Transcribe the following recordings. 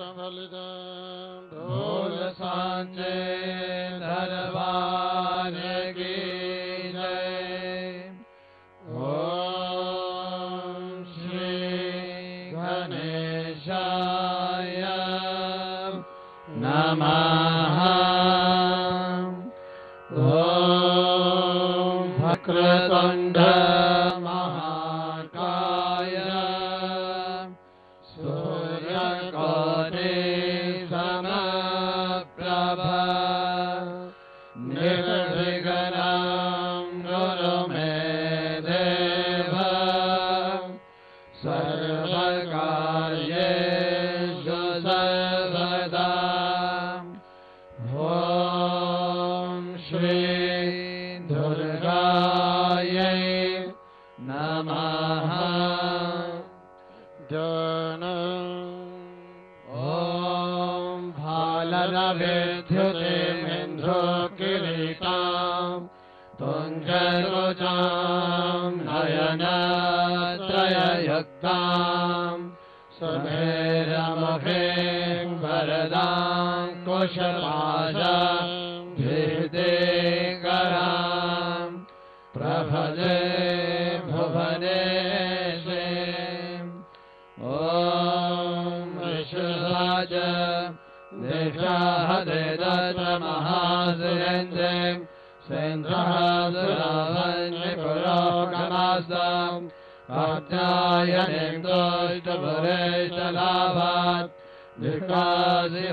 सर्वफलितं भूल सांचे दरबार की वरदाम्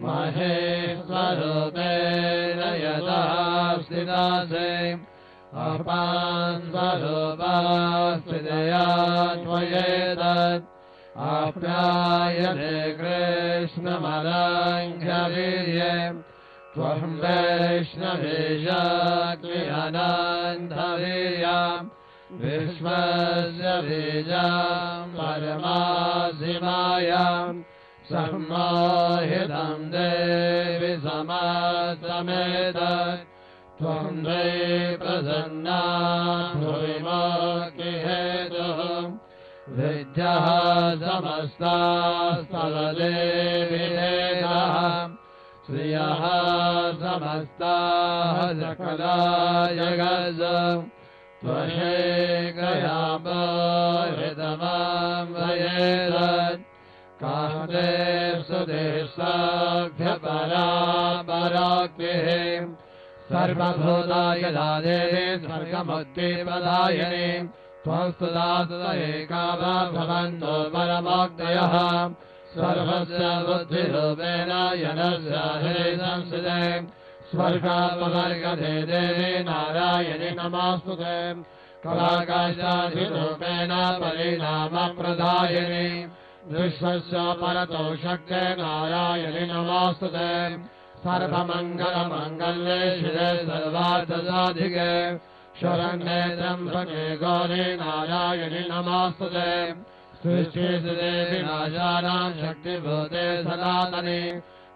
महेश्व मे नयदासे अपान् स्वरूप स्या त्वयेतत् आपायदे कृष्णमरघीर्य त्वं वैष्णवीजा क्रियनन्धवीयम् विश्वजा परमाशिवायाम् सम्मोहितम् देवि समासमेत त्वं वै प्रसन्ना भुविमोकिहेतुः विद्यः समस्तास्तवदेविवेदः श्रियः समस्ताः सकला जगज त्वशेकयामोहितमां वयेतत् कान्ते सुदेशाभ्यपरा पराक्तिः सर्वभूताय देवी स्वर्गमुद्दीपदायिनी त्वस्तुदास्तुतैका भवन्तो परमोक्तयः सर्वस्य बुद्धिरूपेण यनस्य स्वर्गापवर्गते देवी नारायणि नमोऽस्तुते। कलाकाशाधिरूपेण विश्वस्य परतो शक्ते नारायणि नमोऽस्तुते सर्वमङ्गलमङ्गल्ये शिवे सर्वार्थसाधिके। शरण्ये त्र्यम्बके गौरे नारायणि नमोऽस्तुते सृष्टिदेवि नाशानां शक्तिभूते सनातने।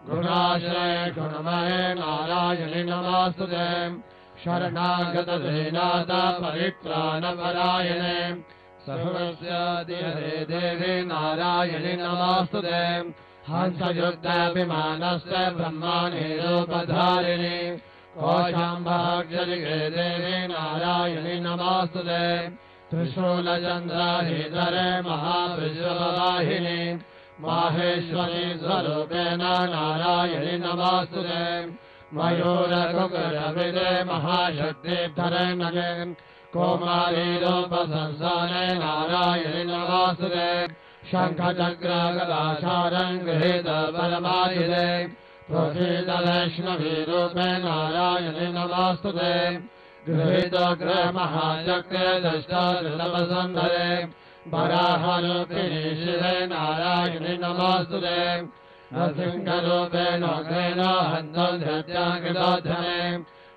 गुणाश्रये गुणमये नारायणि नमोऽस्तुते शरणागतसेनाथ परित्राणपरायणे सर्वस्यादिहरे देवी नारायणि नमोऽस्तुते। हंसयुक्ताभिमानस्य ब्रह्माणि रूपधारिणि। कोशाम्भाग्यलिगे देवी नारायणि नमोऽस्तुते। त्रिशूलचन्द्राहिधरे महाविश्ववाहिनि माहेश्वरी स्वरूपेण नारायणि नमोऽस्तुते। मयूरकुकुरविदे महाशक्तिधरे नगे कौमारी रूपसंसारे नारायणि नमोऽस्तुते शङ्खचक्रगदाशारङ्गृहीत परमायुधे प्रसीदवैष्णवीरूपे नारायणि नमोऽस्तुते गृहीतोग्रमहाचक्रे दष्टादृतवसन्धरे वराहरूपिणि शिवे नारायणि हन्तम् धृत्याङ्कृतोद्धरे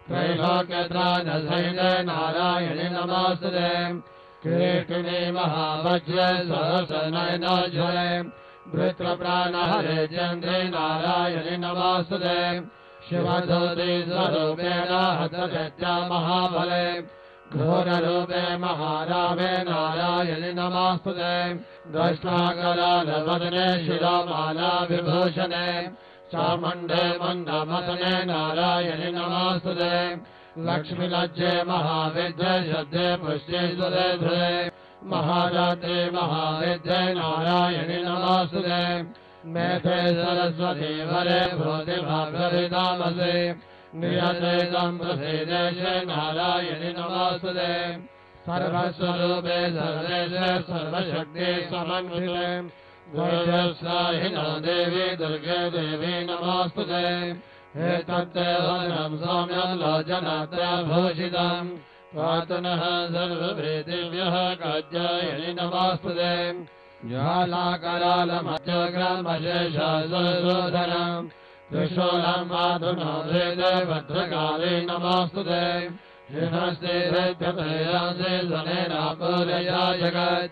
ैलोक्यता न जय नारायणे नमासुदे कीर्तिने महामज्रे सहसनै न जने नारायणे नमासुदे शिवधोदे स्वरूपेण हतशत्या महाबले। घोररूपे महारामे नारायणे नमासुदे दृष्टागरा न शिरामाला विभूषणे चामुण्डे मन्दमथने नारायणि नमोऽस्तुते लक्ष्मीलज्जे महाविद्ये श्रद्धे पुष्टे सुरे धुरे महारात्रे महाविद्ये नारायणि नमोऽस्तुते मेथे सरस्वती वरे भूतिभागरितामसे नियते सम्प्रसेदेश नारायणि नमोऽस्तुते सर्वस्वरूपे सर्वेश सर्वशक्ति समन्विते। द्वैतस्वाहिनो देवी दुर्गे देवी नमोऽस्तुते। एतत्तेवनं सौम्यं लोचनात्रभूषितम् पातुनः सर्वभृतिभ्यः काज्यायणि नमोऽस्तुते। ज्वालाकरालमध्यग्रामशेषासुरधनम् त्रिशूलम् माधुनो हृदय भद्रकाले नमोऽस्तुते। सनेन पूरया जगत्।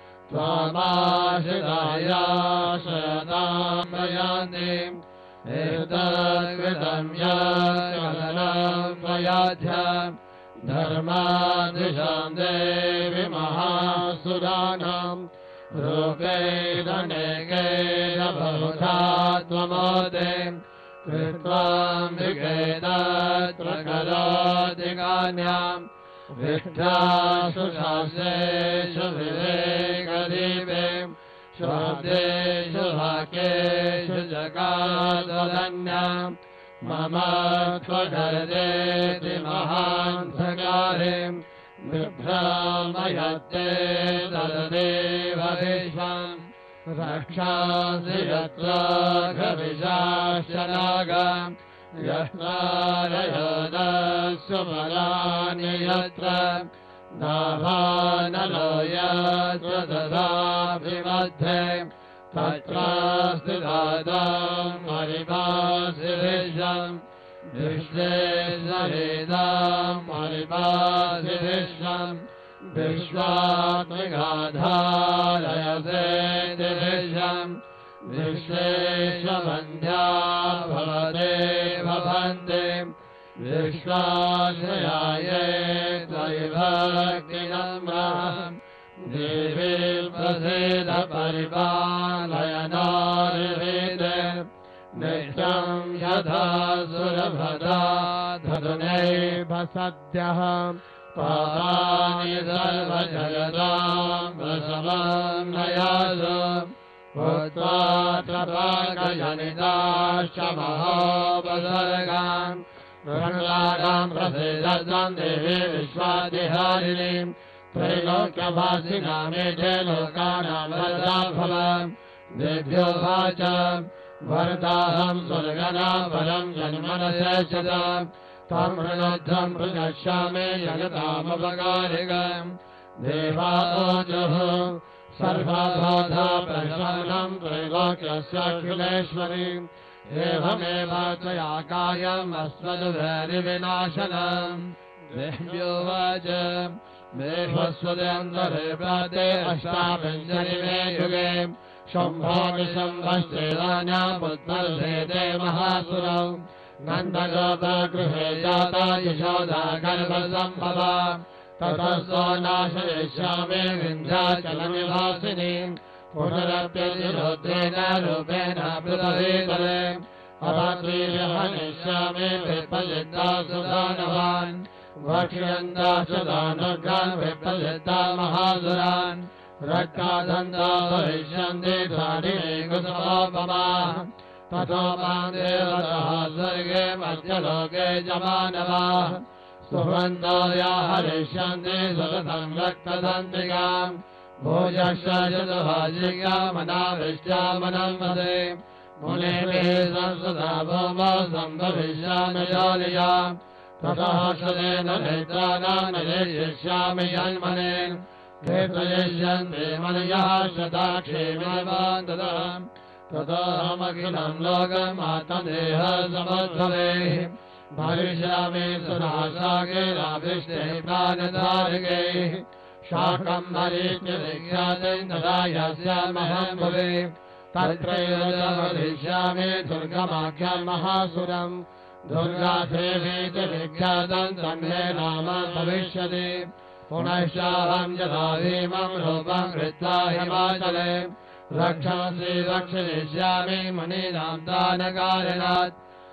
त्वामाश्रितायाश्रयताम् प्रयान्ति एतद्कृतम् यत्कलनम् प्रयाध्य। धर्मादिशाम् देवि महासुराणाम् रूपैरनेकेन बहुधा त्वमोदे। कृत्वाम्बिकेतत्र करोदिगान्याम् विष्ठासु शास्त्रेषु विवेकदीपे वाक्येषु जगादन्याम् मम त्वगर्देति महान्धकारे बिभ्रामयत्ते तदेव विश्वम् रक्षासि यत्र घविशाश्चनागम् यत्रारयोदस्वफलानि यत्र नाभानलो यत्र ददाभिमध्ये तत्र स्थितादम् हरिवासि विश्वम् विश्वे सहेदम् हरिवासि विश्वम् विश्वात्मिगाधारयसे दिविश्वम् विश्वेश्ववन्ध्या भवते भवन्ति विश्वाश्रयाये भक्तिनम्रम् देवी प्रसीद परिपालयनार्वेद नित्यम् यथा सुरभदा धनुनैव सद्यः पापानि सर्वजगताम् प्रसवम् नयासु भूत्वा त्रपाकजनिताश्च महोपसर्गान् देवी विश्वादिहारिणीम् त्रैलोक्यवासिनामेते लोकानाम् वरदा भव देभ्यो वाच वरदाहम् स्वर्गणाम् परम् जन्मनशेषत त्वम् ऋणोद्धम् पृगच्छामि जगतामुपकारिकम्। देवा ओजुः सर्वबाधा प्रशमनम् त्रैलोक्यस्याखिलेश्वरी। एवमेव त्वया कायम् अस्मद्वैरिविनाशनम् देव्योवाच युगे। शम्भोनिशम्भश्चेदान्यामुत्पल्भेदे महासुरौ। नन्दगोपगृहे जाता यशोदा गर्भसम्भवा। ततस्तो नाशयिष्यामि विन्ध्याचलनिवासिनीम् पुनरप्यतिरुद्रेण रूपेण पृथ्वीतले अपात्रीयहनिष्यामि विपलिता सुदानवान् वक्ष्यन्ता च महासुरान्। मानवाः सुवन्तो या हरिष्यन्ति सततं रक्तदन्तिकाम् भोजश्च चतुभाजिज्ञामनावृष्ट्या मनन्मते मुनिभिः भौमो सम्भविष्यामि ततः शतेन नेत्राणां निरीक्ष्यामि जन्मने कीर्तयिष्यन्ति मनयः ततोऽहमखिलं लोकमात्मदेह समुद्भवे भविष्यामि सुनाशागैराविष्टे प्राणधारिकैः शाकम्भरीत्यविख्याते तदा यस्यामहं भवे। तत्रैव च वदिष्यामि दुर्गमाख्यं महासुरम् दुर्गादेवी च विख्यातं तन्मे नाम भविष्यति। पुनश्चाहं यथा भीमं रूपं कृत्वा हिमाचले। रक्षांसि रक्षयिष्यामि मुनीनां दानकारिणात्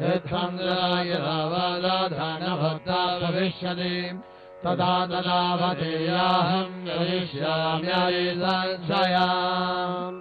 यच्छन्द्राय रावदाधानभक्ता भविष्यति। तदा तदा वदेयाहं गमिष्याम्यै संशयाम्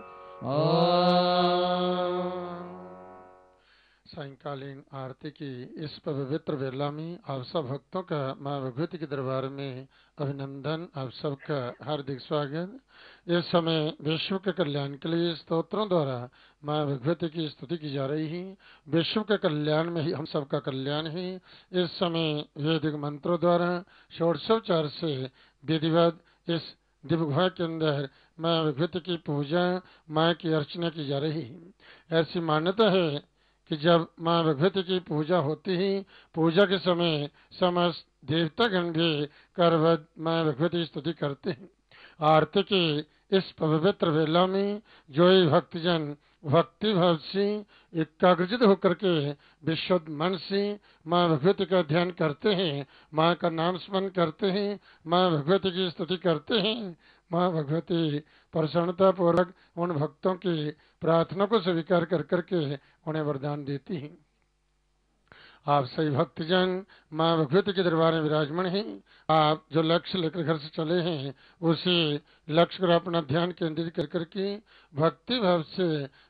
सायंकालीन आरती की इस पवित्र वेला में आप सब भक्तों का माँ भगवती के दरबार में अभिनंदन। आप सबका हार्दिक स्वागत। इस समय विश्व के कल्याण के लिए स्तोत्रों द्वारा माँ भगवती की स्तुति की जा रही है। विश्व के कल्याण में ही हम सबका कल्याण है। इस समय वैदिक मंत्रों द्वारा षोडशोपचार से विधिवत इस दिव्य के अंदर माँ भगवती की पूजा, माँ की अर्चना की जा रही है। ऐसी मान्यता है कि जब माँ भगवती की पूजा होती है, पूजा के समय समस्त देवतागण भी करवत माँ भगवती स्तुति करते हैं। आरती की इस पवित्र वेला में जो ही भक्तजन भक्ति भाव से एकाग्रजित होकर के विश्व मन से माँ भगवती का ध्यान करते हैं, माँ का नाम स्मरण करते हैं, माँ भगवती की स्तुति करते हैं, माँ भगवती प्रसन्नता पूर्वक उन भक्तों की प्रार्थना को स्वीकार कर करके उन्हें वरदान देती हैं। आप सही भक्तजन, माँ भगवती के दरबार में विराजमान हैं। आप जो लक्ष्य लेकर घर से चले हैं, उसी लक्ष्य पर अपना ध्यान केंद्रित कर करके भक्ति भाव से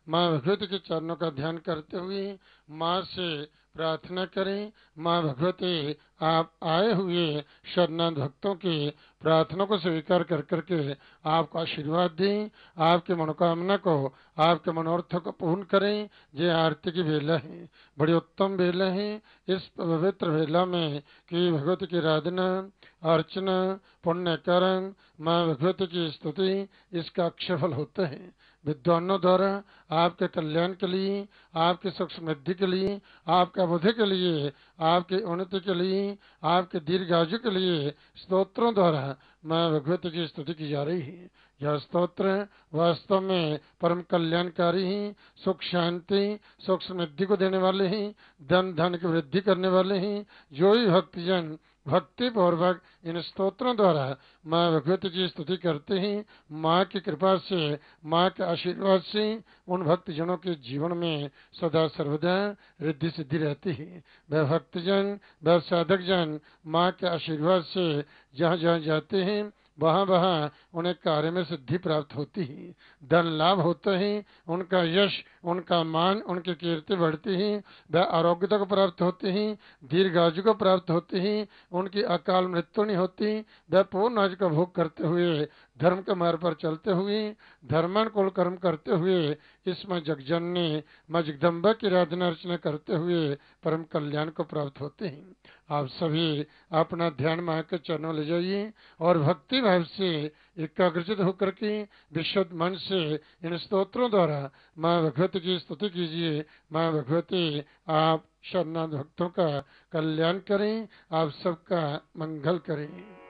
माँ भगवती के चरणों का ध्यान करते हुए माँ से प्रार्थना करें। माँ भगवती, आप आए हुए शरणार्थ भक्तों के प्रार्थना को स्वीकार कर करके आपको आशीर्वाद दें, आपके मनोकामना को, आपके मनोर्थ को पूर्ण करें। ये आरती की वेला है। बड़ी उत्तम वेला है। इस पवित्र वेला में कि भगवती की आराधना, अर्चना पुण्यकरण माँ भगवती की स्तुति, इसका अक्षफल होता है। विद्वानों द्वारा आपके कल्याण के लिए, आपके सुख समृद्धि के लिए, आपके बुद्धि के लिए, आपकी उन्नति के लिए, आपके दीर्घायु के लिए स्तोत्रों द्वारा मैं भगवती की स्तुति की जा रही है। यह स्तोत्र वास्तव में परम कल्याणकारी ही, सुख शांति, सुख समृद्धि को देने वाले ही धन धन की वृद्धि करने वाले ही, जो ही भक्तजन भक्ति पूर्वक इन स्तोत्रों द्वारा माँ भगवती की स्तुति करते हैं। माँ की कृपा से, माँ के आशीर्वाद से उन भक्त जनों के जीवन में सदा सर्वदा रिद्धि सिद्धि रहती है। वह भक्तजन, वह साधक जन माँ के आशीर्वाद से जहाँ जहाँ जाते हैं वहाँ वहाँ उन्हें कार्य में सिद्धि प्राप्त होती है। धन लाभ होते है, उनका यश, उनका मान, उनकी कीर्ति बढ़ती है वह आरोग्यता को प्राप्त होती है, दीर्घायु को प्राप्त होती है, उनकी अकाल मृत्यु नहीं होती वह पूर्ण आज का भोग करते हुए धर्म के मार्ग पर चलते हुए धर्मानुकूल कर्म करते हुए, इसमें जगजननी माँ जगदम्बा की आराधना अर्चना करते हुए परम कल्याण को प्राप्त होते हैं। आप सभी अपना ध्यान माँ के चरणों ले जाइए और भक्ति भाव से एकाग्रचित होकर के विशुद्ध मन से इन स्तोत्रों द्वारा माँ भगवती की स्तुति कीजिए। माँ भगवती, आप शरणार्थ भक्तों का कल्याण करें, आप सबका मंगल करें।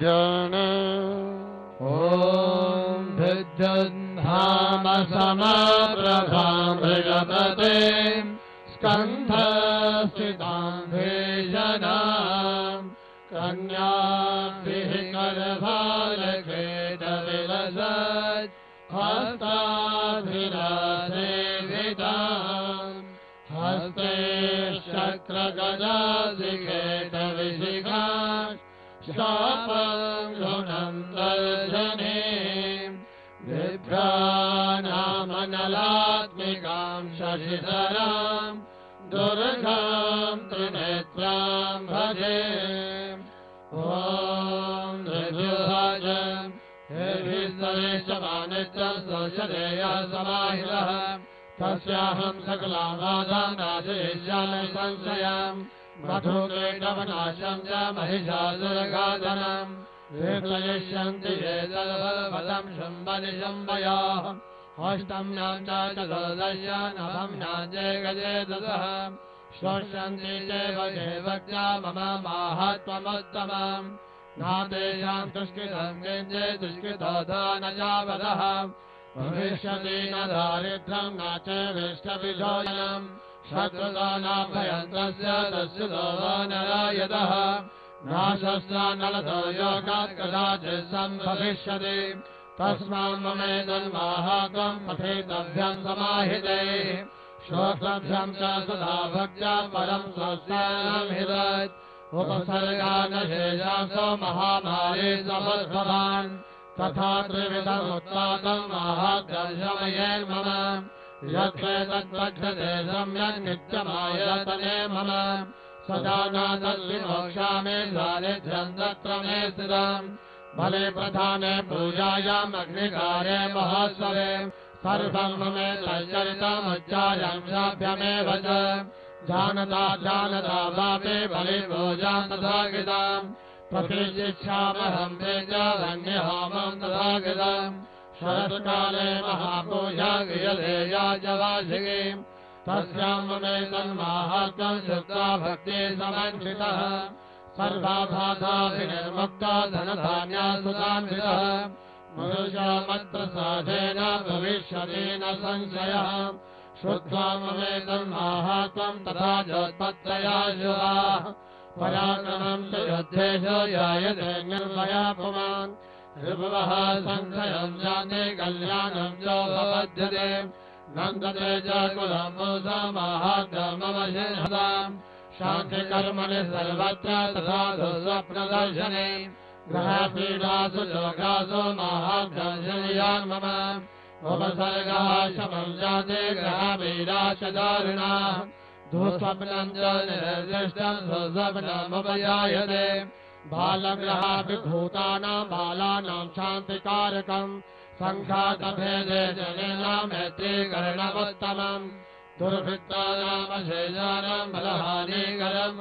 ध्यान ॐ भिद्यन्धाम समप्रभां भृगपते भेषणाम् कन्याभिः करभालखेटविलसत् हस्ताभिरासेविताम् हस्ते शक्रगदासिखेटविशिखा शापम् गुणम् दर्शने बिभ्राणामनलात्मिकाम् भजे। ॐ ऋजुहज हेभिस्तरेशमानित्यम् सौषधेयः समाहितः तस्याहम् सकलामादाम् नाशयिष्यामि संशयम्। मधुकेडवनाशम् जा महिषा जगाधरम् लयिष्यन्ति जय ललम् शम्बलिशम्बया ओष्टम् यञ्चलय न जय गजे दलः शोष्यन्ति जय मम माहात्मोत्तमम् नाते या दुष्कृतोधा न दुष्कृनजा भविष्यति न दारिद्र्यम् न च लोजनम् शत्रुता न भयन्तस्य तस्य नरायतः नाशस्य नलतो योगात् कदाचित् सम्भविष्यति समाहिते। श्रोतभ्यम् च सदा भक्त्या परम् स्वस्यानम् हिरत् उपसर्गानशेषासो महामारी समद्भवान् तथा त्रिविधमुत्पादम् माहात्म्यशमयेर्मम यत्रे तत्पठ्यते सम्यक् नित्यमायतने मम। सदा नादल्विमोक्षामि दारिद्र्यम् तत्र मे स्थितम्। भले प्रधाने पूजायाम् अग्निकारे महोत्सवे। सर्वम् ममे तच्चरितमुच्चार्यम् शाभ्यमेव च। जानता जानता वापे बलि पूजा तथा कृताम् प्रतिशिक्षामहम् ते च तथा कृतम् शरत्काले महापूजा क्रियते याजवासिके तस्याम् ममे तन्माहात्म्यम् शुक्ता भक्ति समन्वितः सर्वाभाधाभिनिर्मुक्ता धनधान्या सुतान्वितः मनुष्यमत्प्रसादेन भविष्यति न संशयः। श्रुत्वा ममेतम् माहात्म्यम् तथा जोत्पत्तया शिवाः पराक्रमम् च जायते निर्मया पुमान्। ऋभवः सङ्ख्यम् जाते, कल्याणम् चोपपद्यते नन्दते च कुलम् माहात्म्यमवशिहताम् शान्तिकर्मणि सर्वत्र तथा दुःस्वप्नदर्शने ग्रहपीडासु योगासु महाभ्यर्शनीयान् मम। उपसर्गः शमम् जाते, ग्रहपीडा च दुःस्वप्नम् च निर्दिष्टम् सुस्वप्नमुपजायते बालव्यहाभिभूतानाम् बालानां शान्तिकारकम् सङ्घातभेदे जनेना मेत्रीगर्णवतमम् दुर्भित्तानामशे जानाम्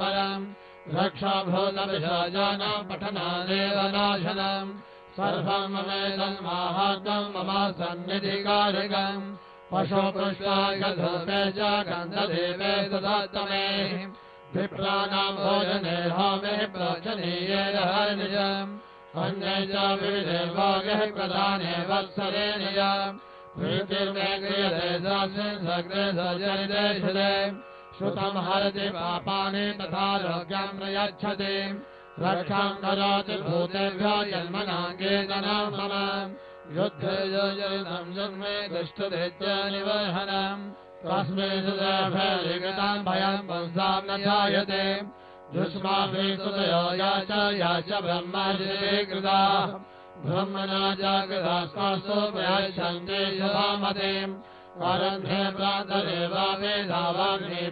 वरम् रक्षाभूतविषाजानां पठनाले दाशनम् सर्वम् ममे मम सन्निधिकारकम् पशुपुष्पाय धर्मे च गन्धदेवे वेद विप्राणाम् भोजने होमे प्रोचनीयेन हर्निजम् अन्ये च प्रधाने वत्सरे निजम्। प्रीतिर्मे क्रियते सग्रे शुदे। श्रुतम् हरति पापानि तथारोग्यम् प्रयच्छति। रक्षाम् करोति भूतेभ्यो जन्मनाङ्गे जनाम् मम। युद्धे योजनम् जन्मे दुष्टते सुदर्भयगताम् भयम् जायते दुष्माभि सुतयो या च या च ब्रह्मजिवे कृता ब्रह्मणा जागृतास्मासु प्रयच्छन्ते शुभामते परन्धे प्रातरे वा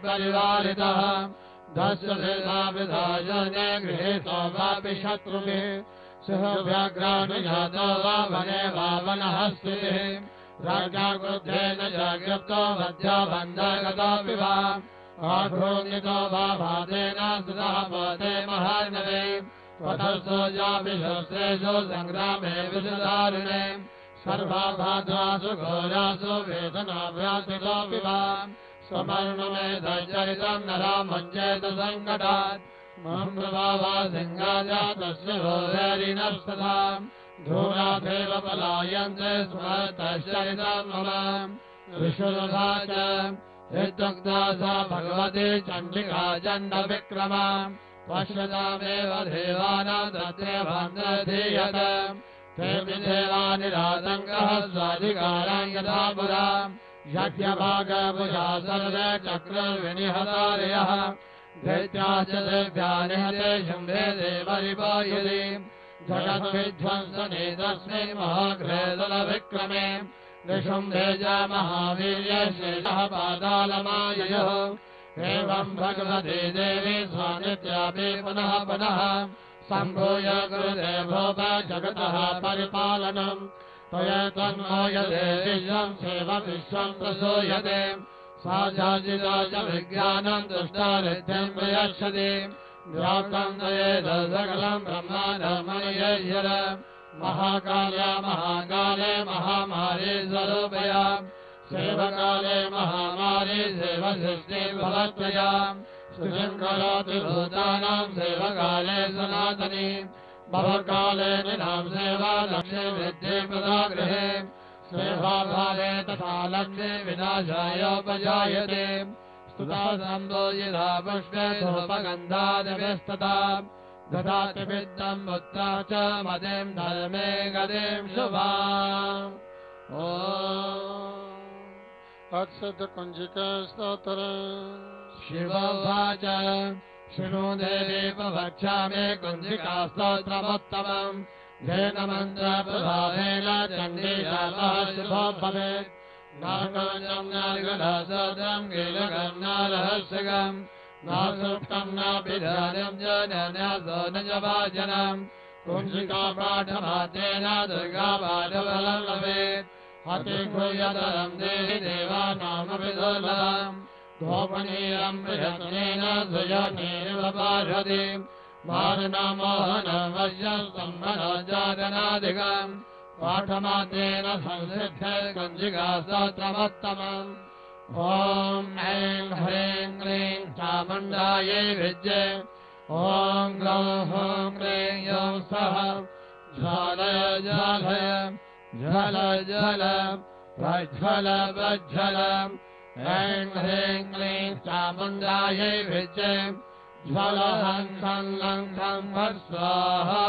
परिवारितः। दशभिधाविधाजने गृहे सौभापि शत्रुभिः। सिंहव्याघ्रानुजातो वा वने वा वनः स्थितिः। राज्ञा क्रुद्धेन जाग्रप्तो मध्यो बन्धगतोऽपि वा आघ्रोङ्गितो वा भातेन सुतः पोते महार्णवे पथस्थो जाभिशस्त्रेषु सङ्ग्रामे विषदारुणे सर्वाभाधासु घोरासु वेदनाभ्यासितोऽपि वा स्वपर्णमेधचरितम् नरामञ्चेत सङ्कटात्। महम् प्रभावा सिंहाजातस्य भोगरिणस्तथा धूराधेव पलायन्ते स्म तश्चरितम् मम विशुरुधा च इत्युक्ता सा भगवती चण्डिका चण्डविक्रमा पश्यतामेव देवानां तत्रैवान्तधीयत ते विदेवानिरातङ्गः स्वाधिकारान् यथा पुरा यज्ञभागभुजा सर्वे चक्रविनिहतारयः दैत्याश्च देव्या निहते शुम्भे देवरिपायुधि जगद्विध्वंसने तस्मै महाघ्रेदलविक्रमे निशुम्भे च महावीर्यशेषः पातालमाययोः। एवम् भगवते देवी स्वानित्यापि पुनः पुनः। सम्भूय गुरुदेवोप जगतः परिपालनम् त्वया तन्मोयते सेव विश्वम् प्रसूयते। सा जाजिता च विज्ञानम् प्रयच्छति। व्याप्तम् दयेत सकलम् ब्रह्माण्डमयेश्वर महाकाले महाकाले महामारी स्वरूपया। सेवकाले महामारी सेवसृष्टि भवत्वया। सुखम् करोति भूतानाम् सेवकाले सनातनी। भवकाले निनाम् सेवा लक्ष्मी वृद्धि प्रदागृहे सेवाभावे तथा लक्ष्मी विनाशायोपजायते सुधाम्भो यदा वृष्णे सुगन्धा देस्तदा ददाति वित्तम् बुद्धा च मदे धर्मे गरेम् शुभा। ओत कुञ्जिका स्तोत्र शिवोवाच। शिरो दे नैव भक्ष्या मे कुञ्जिका स्तोत्र मोत्तमम् वेदमन्त्रे भवेत्। नागजम् नार्गलसदम् गिलगम् नारहस्यगम् नासुप्तम् नाभिधानम् च न्यासो न च वाचनम् कुञ्जिका पाठमातेन दुर्गा पाठबलम् देहि देवानामपि दुर्लभम्। गोपनीयम् बृहत्नेन सुजनेव पार्षति मारुणमोहनमयम् सम्मनोजातनादिकम्। पाठमाद्येन संसिद्धिर्गञ्जिका स्तोत्रमुत्तमम् ॐ ऐं ह्रीं क्लीं चामुण्डायै विद्ये। ॐ ग्लौं हूँ क्लीं यौं सः ज्वालय ज्वालय ज्वल ज्वल प्रज्वल प्रज्वल। ऐं ह्रीं क्लीं चामुण्डायै विद्ये। ज्वल हं सं लं स्वाहा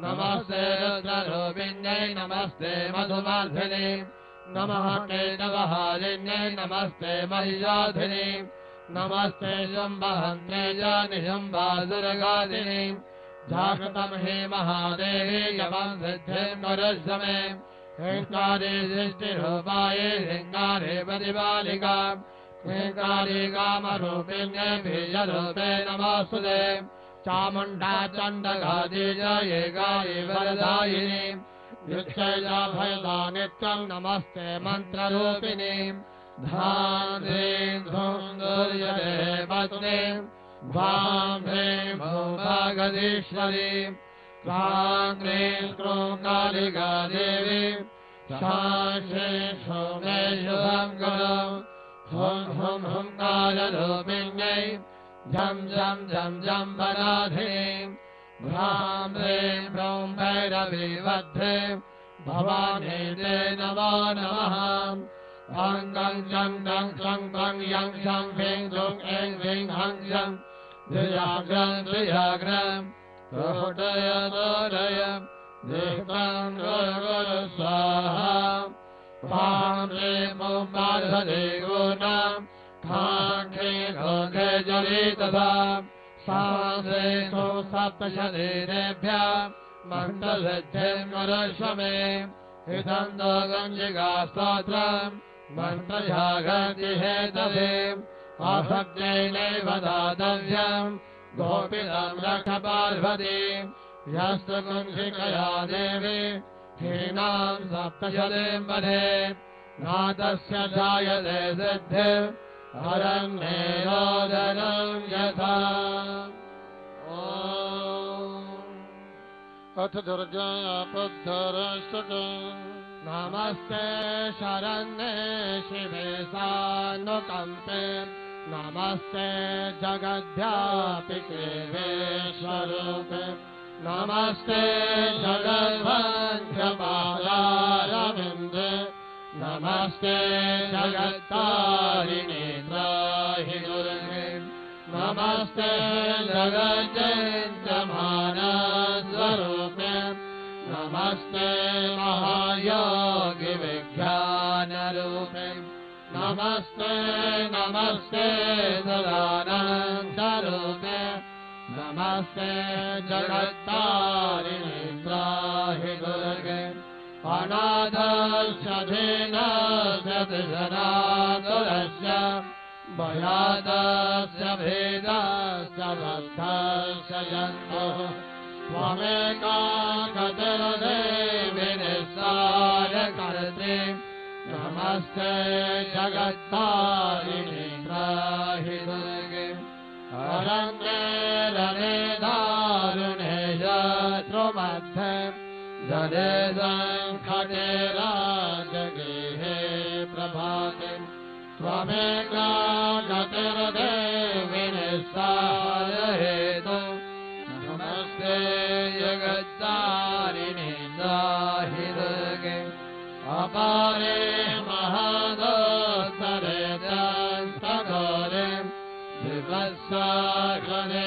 नमस्ते रुद्ररूपिण्यै नमस्ते मधुमार्धिनि। नमः केशवहारिण्यै नमस्ते महिषाधिनि नमस्ते निशुम्भासुरगादिनि। जागतम् हि महादेवी यमम् सिद्धिम् नरसमे हेङ्कारे सृष्टिरूपाये हिङ्गारे प्रतिबालिका हेङ्कारे कामरूपिण्ये बीजरूपे नमोऽस्तुते चामुण्डा चण्डगादि जये गाये वरदायिनी। नित्यया भयदा नित्यम् नमस्ते मन्त्ररूपिणी। धान्ध्रीं धूं दुर्यते पत्नी। भां ह्रीं भूभागदीश्वरी क्रां क्रीं क्रूं कालिका देवी। शाश्रे शोमे शुभं गुणम् हुं हुं हुं, कालरूपिण्यै। झं झं झं झं वराधिनीं भ्रां ह्रीं भ्रौं भैरवीवद्धे भवानी ते नमो नमः। अङ्गं चं डं चं तं यं देवं स्वाहा खाङ्खे घोघे जले तथा सासे सो सप्तशदेभ्य मण्डलध्यन्मरश्वमे इदं दोगञ्जिका स्तोत्रम् मन्त्रयागतिहेतवे आसक्त्यैनैव दातव्यम् गोपितं रक्षपार्वती यस्तु कुञ्जिकया देवी हीनां सप्तशतीं वधे। नातस्य जायते सिद्धिर् हरन्नेरोदनं यथा। अथ दुर्जयापद्धरस्तक नमस्ते शरण्ये शिवे सानुकम्पे। नमस्ते जगद्व्यापिके वेश्वरूपे नमस्ते जगद्वन्ध्यपादारविन्दे नमस्ते जगत्तारिणे त्राहि दुर्गे नमस्ते जगज्जमानस्वरूपे नमस्ते महायोगि विज्ञानरूपे नमस्ते नमस्ते सदानन्दरूपे नमस्ते जगत्तारिणे त्राहि दुर्गे अनाथस्य धीनस्य विजनातुरस्य भयादस्य भेदस्य बद्धस्य जन्तुः त्वमेका गतिर्देवि निस्सारकर्त्रे नमस्ते जगत्तारिणि त्राहि दुर्गे जगेदा खेला जगे प्रभाते। त्वमेका नटन नमस्ते जगद्दारिणि दाहि जगे अपारे महादोत्तरे तदे जाय खगारे शिवसा खले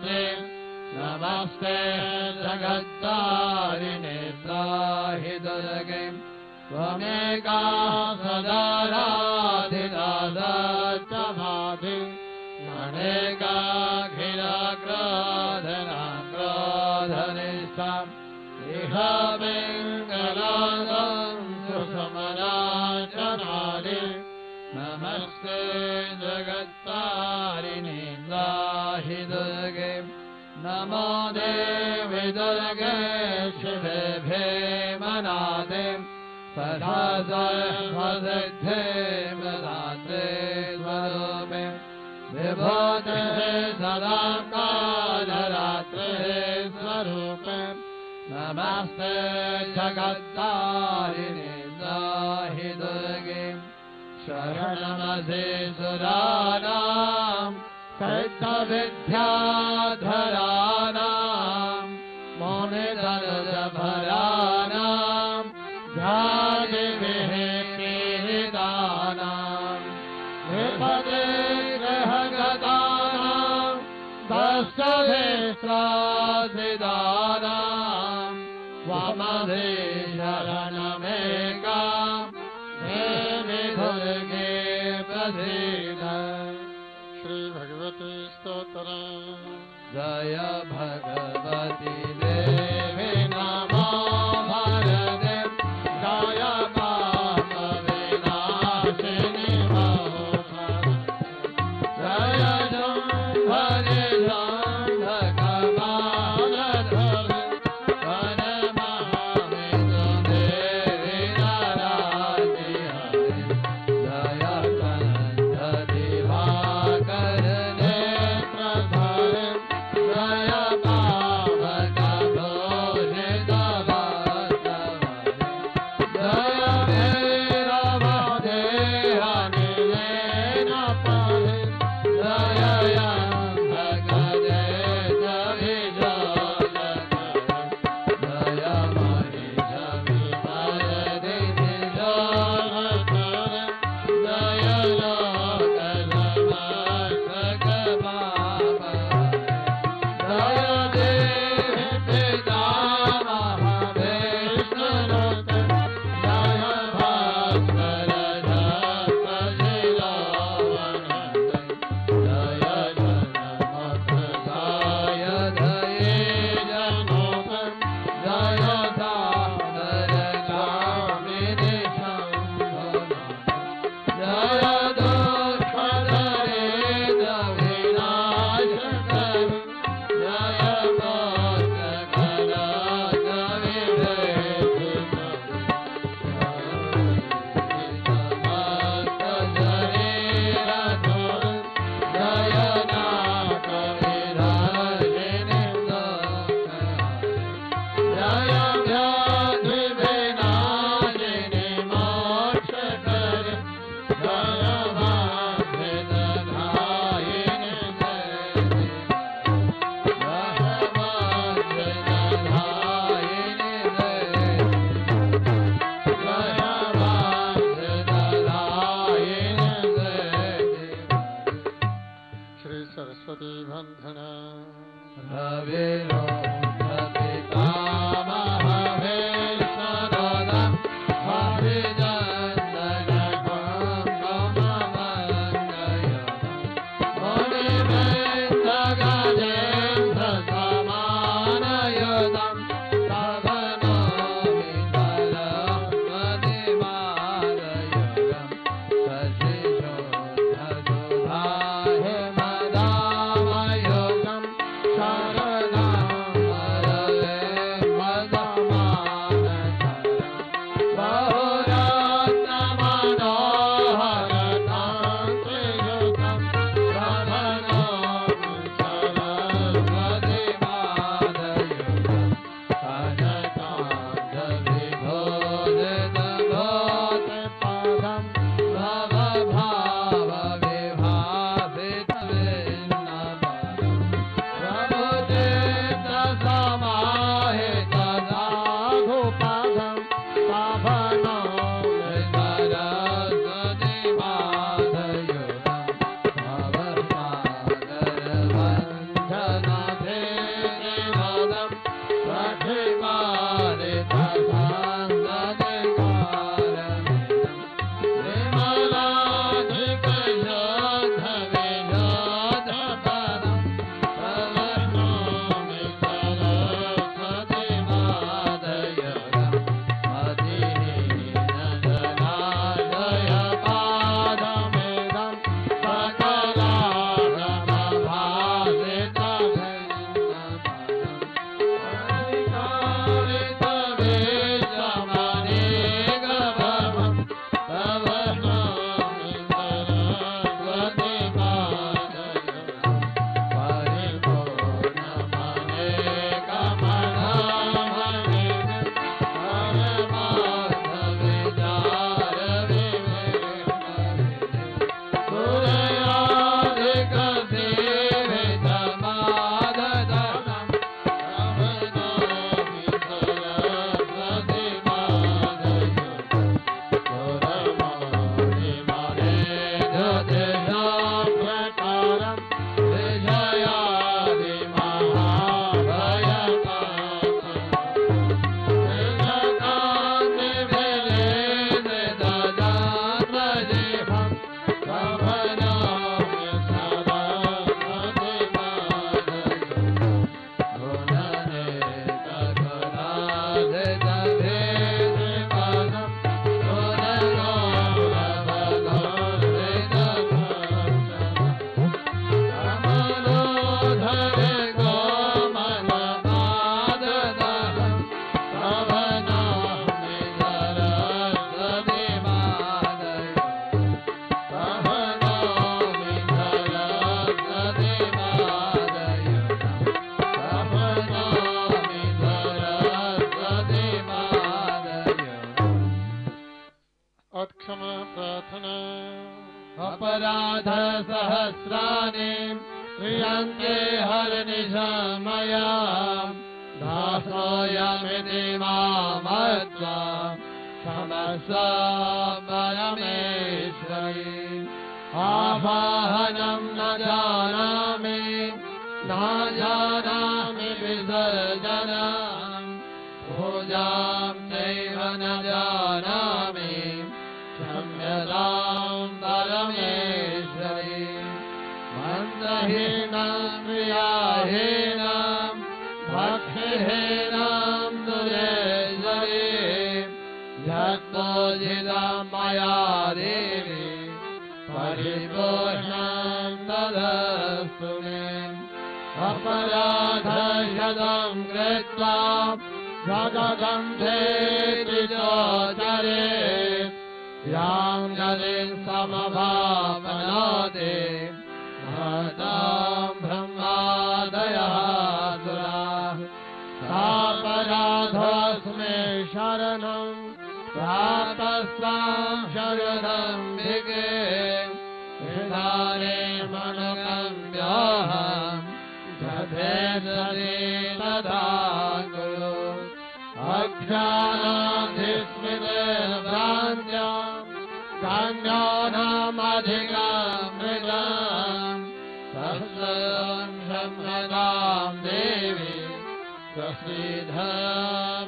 नमस्ते जगद्तारिणे दाहिदगे त्वमेका सदा राधिरा दारे अनेका घिराग्राधराग्राधने सिह मे गादृ समदा जे नमस्ते जगत्तारिणे दाहिदगे नमो देवि दुर्गे शिवे भेमनादे सदा सर्वसिद्धे मदाते स्वरूपे। विभूते सदा कालरात्रे स्वरूपे। नमस्ते जगत्तारिणे दाहि दुर्गे शरणमसे सुराणाम् सिद्धविद्याधराणाम् मौनिधनुजभराणाम् जय भगवती।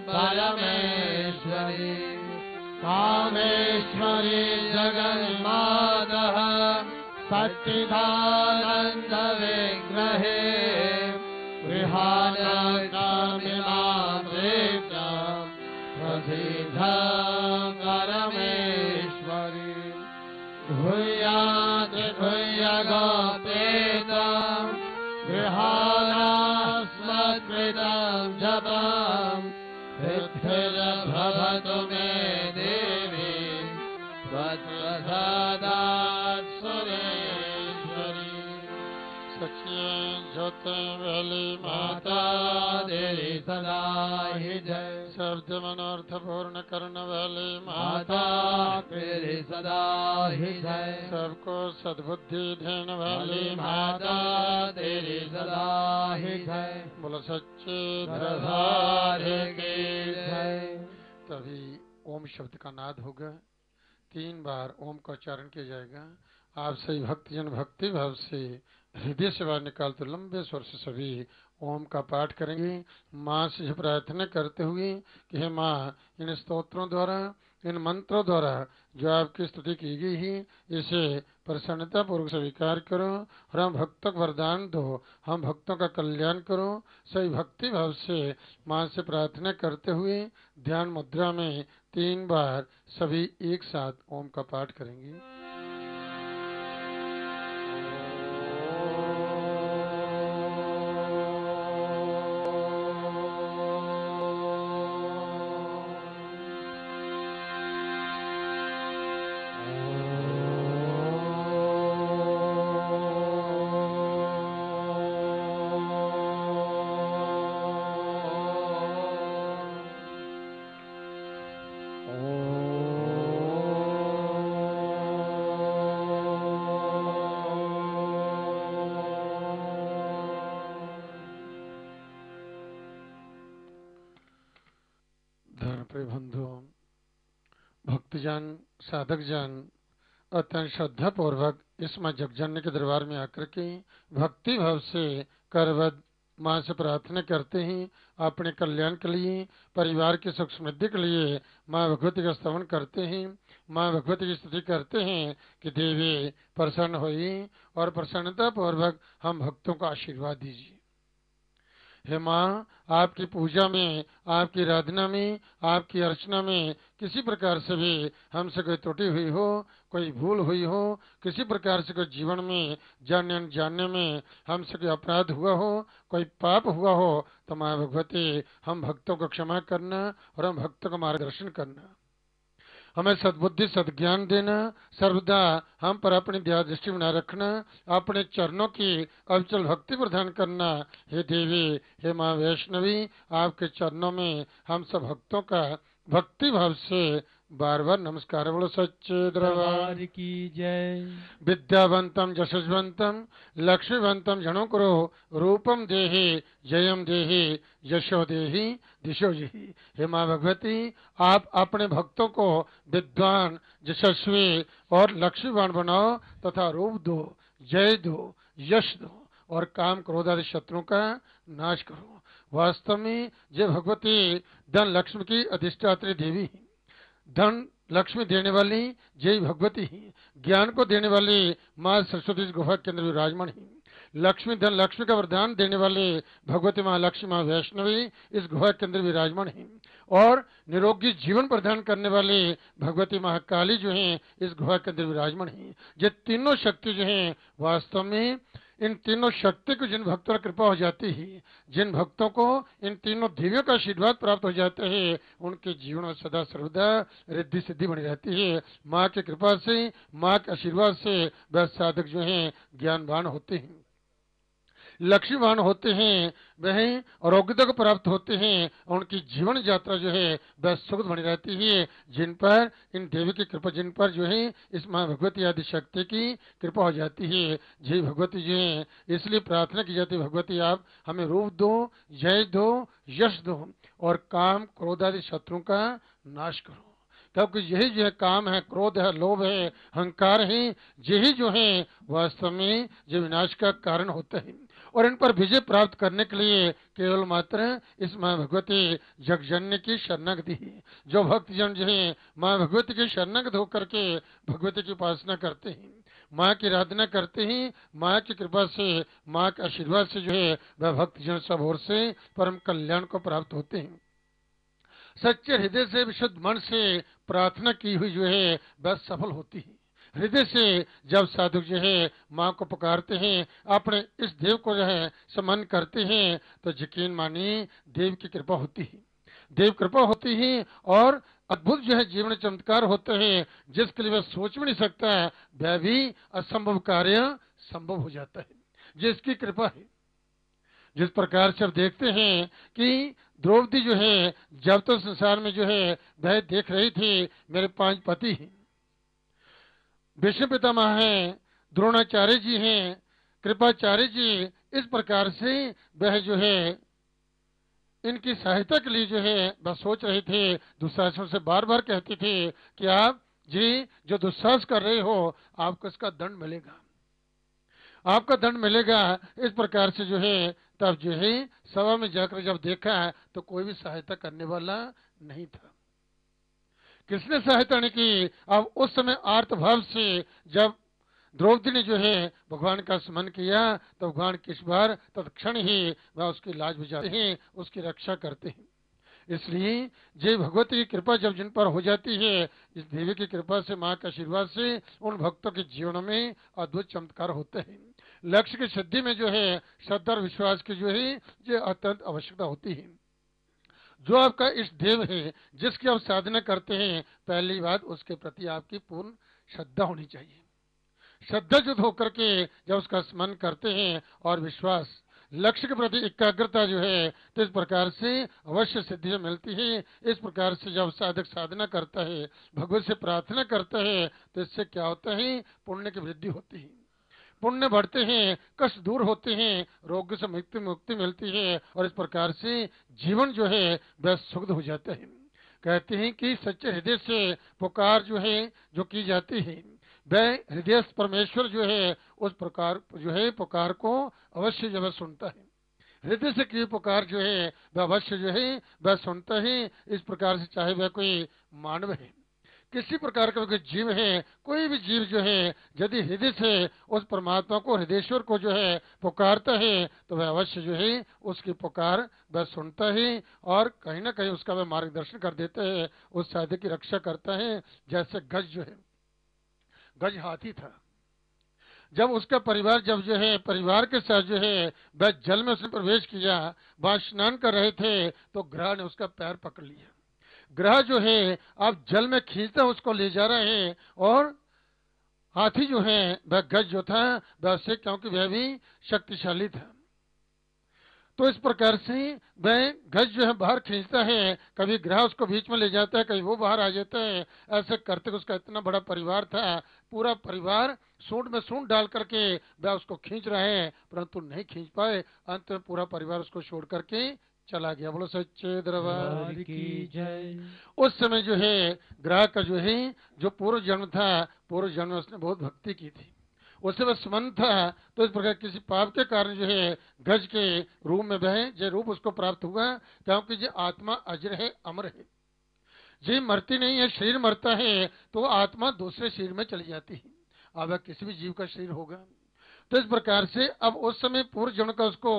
परमेश्वरी कामेश्वरी जगन्मातः सच्चिदानन्दविग्रहे गृहानकामिमां प्रेत्यां प्रसिद्ध परमेश्वरी। भूयात् भूयगोपेतम् गृहाणास्मत्कृतं जपम् सिद्धिर्भवतु मे वेली माता तेरी सदा ही जय। शब्द मनोर्थ पूर्ण करने वाली माता तेरी सदा ही जय। सबको सद्बुद्धि देने वाली माता तेरी सदा ही जय। बोलो सच्चे दरबार की जय। तभी ओम शब्द का नाद होगा तीन बार ओम का उच्चारण किया जाएगा। आप सही भक्तजन भक्ति भाव से हृदय से बाहर निकाल तो लंबे स्वर से सभी ओम का पाठ करेंगे। माँ से प्रार्थना करते हुए कि हे माँ, इन स्तोत्रों द्वारा, इन मंत्रों द्वारा जो आपकी स्तुति की गई है, इसे प्रसन्नता पूर्वक स्वीकार करो और हम भक्तों को वरदान दो। हम भक्तों का कल्याण करो। सही भक्ति भाव से माँ से प्रार्थना करते हुए ध्यान मुद्रा में तीन बार सभी एक साथ ओम का पाठ करेंगे। साधक जन अत्यंत श्रद्धा पूर्वक इस माँ जगजन्य के दरबार में आकर के भक्ति भाव से करवद माँ से प्रार्थना करते हैं, अपने कल्याण के लिए, परिवार की सुख समृद्धि के लिए माँ भगवती का स्तवन करते हैं। माँ भगवती की स्तुति करते हैं कि देवी प्रसन्न होई और प्रसन्नता पूर्वक हम भक्तों को आशीर्वाद दीजिए। हे माँ, आपकी पूजा में, आपकी आराधना में, आपकी अर्चना में किसी प्रकार से भी हमसे कोई त्रुटि हुई हो, कोई भूल हुई हो, किसी प्रकार से कोई जीवन में जानने जानने में हमसे कोई अपराध हुआ हो, कोई पाप हुआ हो तो माँ भगवती, हम भक्तों को क्षमा करना और हम भक्तों का मार्गदर्शन करना। हमें सद्बुद्धि, सद्ज्ञान देना, सर्वदा हम पर अपनी दया दृष्टि बनाए रखना, अपने चरणों की अविचल भक्ति प्रदान करना। हे देवी, हे माँ वैष्णवी, आपके चरणों में हम सब भक्तों का भक्ति भाव से बार बार नमस्कार बोलो सच्चे दरबार दरबार की जय। विद्यावंतम यशस्वंतम लक्ष्मीवंतम जनो करो रूपम देहे जयम देहि यशो देहि दिशो जी। हे माँ भगवती आप अपने भक्तों को विद्वान यशस्वी और लक्ष्मीवान बनाओ तथा रूप दो जय दो यश दो और काम क्रोध आदि शत्रुओं का नाश करो। वास्तव में जय भगवती धन लक्ष्मी की अधिष्ठात्री देवी है, धन लक्ष्मी देने वाली जय भगवती ही, ज्ञान को देने वाली माँ सरस्वती गुफा के अंदर विराजमान ही, लक्ष्मी धन लक्ष्मी का वरदान देने वाले भगवती माँ लक्ष्मी माँ वैष्णवी इस गुफा के अंदर विराजमान है, और निरोगी जीवन प्रदान करने वाले भगवती महाकाली जो हैं, इस गुफा के अंदर विराजमान है। ये तीनों शक्ति जो हैं, वास्तव में इन तीनों शक्ति को जिन भक्तों की कृपा हो जाती है, जिन भक्तों को इन तीनों देवियों का आशीर्वाद प्राप्त हो जाता है, उनके जीवन में सदा सर्वदा रिद्धि सिद्धि बनी रहती है। माँ की कृपा से, माँ के आशीर्वाद से वह साधक जो है ज्ञानवान होते हैं। लक्ष्मीवान होते हैं, वह आरोग्यता को प्राप्त होते हैं और उनकी जीवन यात्रा जो है, वह सुखद बनी रहती है। जिन पर, इन देवी की कृपा, जिन पर जो है, इस माँ भगवती आदि शक्ति की कृपा हो जाती है। जय भगवती जो है, इसलिए प्रार्थना की जाती है, भगवती, आप हमें रूप दो, जय दो, यश दो, और काम क्रोध आदि शत्रुओं का नाश करो। क्योंकि यही जो है काम है, क्रोध है, लोभ है, अहंकार है, यही जो है, वास्तव में जो विनाश का कारण होता हैं। और इन पर विजय प्राप्त करने के लिए केवल मात्र इस माँ भगवती जगजन्य की शरणागति जो भक्त जन जो है माँ भगवती की शरणागत होकर के भगवती की उपासना करते हैं। माँ की आराधना करते हैं। माँ की कृपा से, माँ के आशीर्वाद से जो है, वह भक्त जन सब ओर से परम कल्याण को प्राप्त होते हैं। सच्चे हृदय से, विशुद्ध मन से प्रार्थना की हुई जो है, वह सफल होती है। हृदय से जब साधु जो है माँ को पुकारते हैं, अपने इस देव को जो है समन करते हैं तो यकीन मानिए देव की कृपा होती है। देव कृपा होती है और अद्भुत जो है जीवन चमत्कार होते हैं, जिसके लिए वह सोच भी नहीं सकता है वह भी असंभव कार्य संभव हो जाता है, जिसकी कृपा है। जिस प्रकार से अब देखते हैं कि द्रौपदी जो है, जब तो संसार में जो है, वह देख रही थी, मेरे पाँच पति हैं। विष्णु पितामह हैं, द्रोणाचार्य जी हैं, कृपाचार्य जी, इस प्रकार से वह जो है, इनकी सहायता के लिए जो है वह सोच रहे थे, दुशासन से बार बार कहते थे कि आप, जी, जो दुस्साहस कर रहे हो आपको इसका दंड मिलेगा? आपका दंड मिलेगा, इस प्रकार से जो है, तब जो है, सभा में जाकर जब देखा तो कोई भी सहायता करने वाला नहीं था। किसने सहायता की? अब उस समय आर्त भाव से जब द्रौपदी ने जो है भगवान का स्मरण किया तो भगवान किस बार? तत्क्षण ही वह उसकी लाज बुझाते हैं, उसकी रक्षा करते हैं। इसलिए जय भगवती की कृपा जब जिन पर हो जाती है, इस देवी की कृपा से, माँ के आशीर्वाद से, उन भक्तों के जीवन में अद्भुत चमत्कार होते हैं। लक्ष्य की सिद्धि में जो है, श्रद्धा विश्वास की जो है ये अत्यंत आवश्यकता होती है। जो आपका इष्ट देव है, जिसकी आप साधना करते हैं, पहली बात उसके प्रति आपकी पूर्ण श्रद्धा होनी चाहिए। श्रद्धा जुट होकर के जब उसका स्मरण करते हैं और विश्वास, लक्ष्य के प्रति एकाग्रता जो है तो इस प्रकार से अवश्य सिद्धि मिलती है। इस प्रकार से जब साधक साधना करता है भगवत से प्रार्थना करता है तो इससे क्या होता है, पुण्य की वृद्धि होती है। पुण्य बढ़ते हैं, कष्ट दूर होते हैं रोग से मुक्ति मुक्ति मिलती है और इस प्रकार से जीवन जो है वह सुख हो जाता है। कहते हैं कि सच्चे हृदय से पुकार जो है, जो की जाती है, वह हृदय परमेश्वर जो है, उस प्रकार जो है, पुकार को अवश्य जो है, सुनता है। हृदय से की पुकार जो है, वह अवश्य जो है, वह सुनता है, इस प्रकार से चाहे वह कोई मानव है। किसी प्रकार का कोई जीव है, कोई भी जीव जो है, यदि हृदय से उस परमात्मा को हृदयश्वर को जो है पुकारता है तो वह अवश्य जो है उसकी पुकार वह सुनता है और कहीं ना कहीं उसका वह मार्गदर्शन कर देता है, उस साधक की रक्षा करता है, जैसे गज जो है। गज हाथी था। जब उसका परिवार, जब जो है परिवार के साथ जो है वह जल में उसने प्रवेश किया, वहाँ स्नान कर रहे थे तो ग्रह ने उसका पैर पकड़ लिया। ग्रह जो है, आप जल में खींचते उसको ले जा रहे हैं, और हाथी जो है, वह गज जो था, वह से क्योंकि वह भी शक्तिशाली था। तो इस प्रकार से वह गज जो है, बाहर खींचता है, कभी ग्रह उसको बीच में ले जाता है, कभी वो बाहर आ जाता है, ऐसे करते उसका इतना बड़ा परिवार था, पूरा परिवार सूट में सूट डाल करके वह उसको खींच रहे हैं, परंतु नहीं खींच पाए, अंत में पूरा परिवार उसको छोड़ करके चला गया। बोलो सच्चे दरबार की जय। उस समय जो है ग्राहक का जो है जो पूर्व जन्म था पूर्व जन्म में उसने बहुत भक्ति की थी। उससे वह स्मन था तो इस प्रकार किसी पाप के कारण जो है गज के रूप में बहे जो रूप उसको प्राप्त हुआ क्योंकि जो आत्मा अजर है अमर है। जी मरती नहीं है शरीर मरता है तो आत्मा दूसरे शरीर में चली जाती है। अब किसी भी जीव का शरीर होगा। तो इस प्रकार से अब उस समय पूर्व जन्म का उसको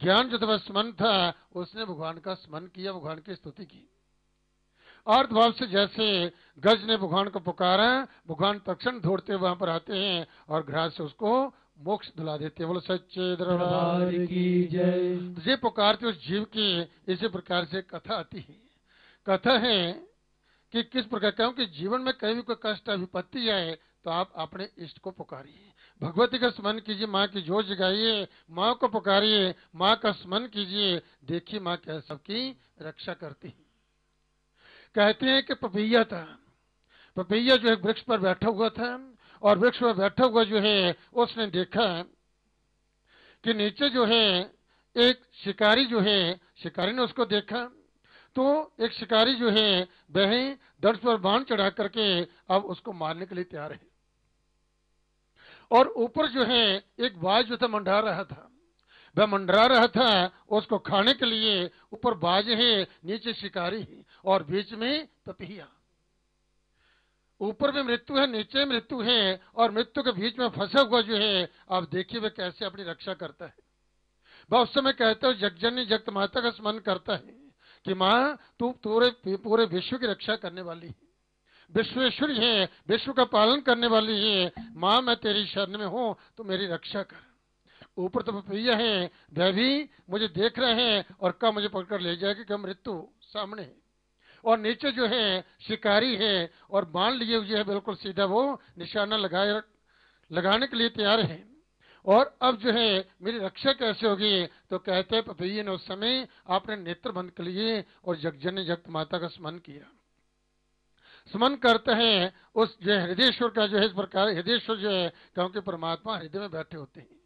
ज्ञान जो था स्मरण था उसने भगवान का स्मरण किया भगवान की स्तुति की। अर्थ भाव से जैसे गज ने भगवान को पुकारा भगवान तक्षण दौड़ते वहाँ पर आते हैं और घराट से उसको मोक्ष दिला देते हैं। बोलो सच्चे दरबार की जय। तो ये पुकारते उस जीव की इसी प्रकार से कथा आती है। कथा है कि किस प्रकार क्योंकि जीवन में कहीं भी कोई कष्ट विपत्ति आए तो आप अपने इष्ट को पुकारिए। भगवती का स्मरण कीजिए, माँ की ज़ोर जगाइए, माँ को पुकारिए, माँ का स्मरण कीजिए, देखिए माँ क्या सबकी रक्षा करती है। कहते हैं कि पपैया था, पपैया जो है वृक्ष पर बैठा हुआ था और वृक्ष पर बैठा हुआ जो है, उसने देखा कि नीचे जो है, एक शिकारी जो है, शिकारी ने उसको देखा तो एक शिकारी जो है, वह दर्श पर बाण चढ़ा करके अब उसको मारने के लिए तैयार है। और ऊपर जो है, एक बाज जो था, मंडरा रहा था। वह मंडरा रहा था, उसको खाने के लिए ऊपर बाज है, नीचे शिकारी है, और बीच में पपिया ऊपर में मृत्यु है, नीचे मृत्यु है, और मृत्यु के बीच में फंसा हुआ जो है, आप देखिए वह कैसे अपनी रक्षा करता है। वह उस समय कहता है जगजनी जगत माता का स्मरण करता है कि माँ, तू पूरे पूरे विश्व की रक्षा करने वाली है। विश्वेश्वरी है, विश्व का पालन करने वाली है। माँ, मैं तेरी शरण में हूँ तो मेरी रक्षा कर। ऊपर तो प्रिय है, वह भी मुझे देख रहे हैं और कब मुझे पकड़ ले जाएगी, कि मृत्यु सामने है। और नीचे जो है, शिकारी है, और बाण लिए हुए है, बिल्कुल सीधा वो निशाना लगाए लगाने के लिए तैयार है। और अब जो है, मेरी रक्षा कैसे होगी? तो कहते पपैये ने उस समय आपने नेत्र बंद कर लिए और जगजन जगत माता का स्मरण किया। स्मरण करते हैं उस जो हृदयेश्वर का जो है इस प्रकार हृदयेश्वर जो है क्योंकि परमात्मा हृदय में बैठे होते हैं।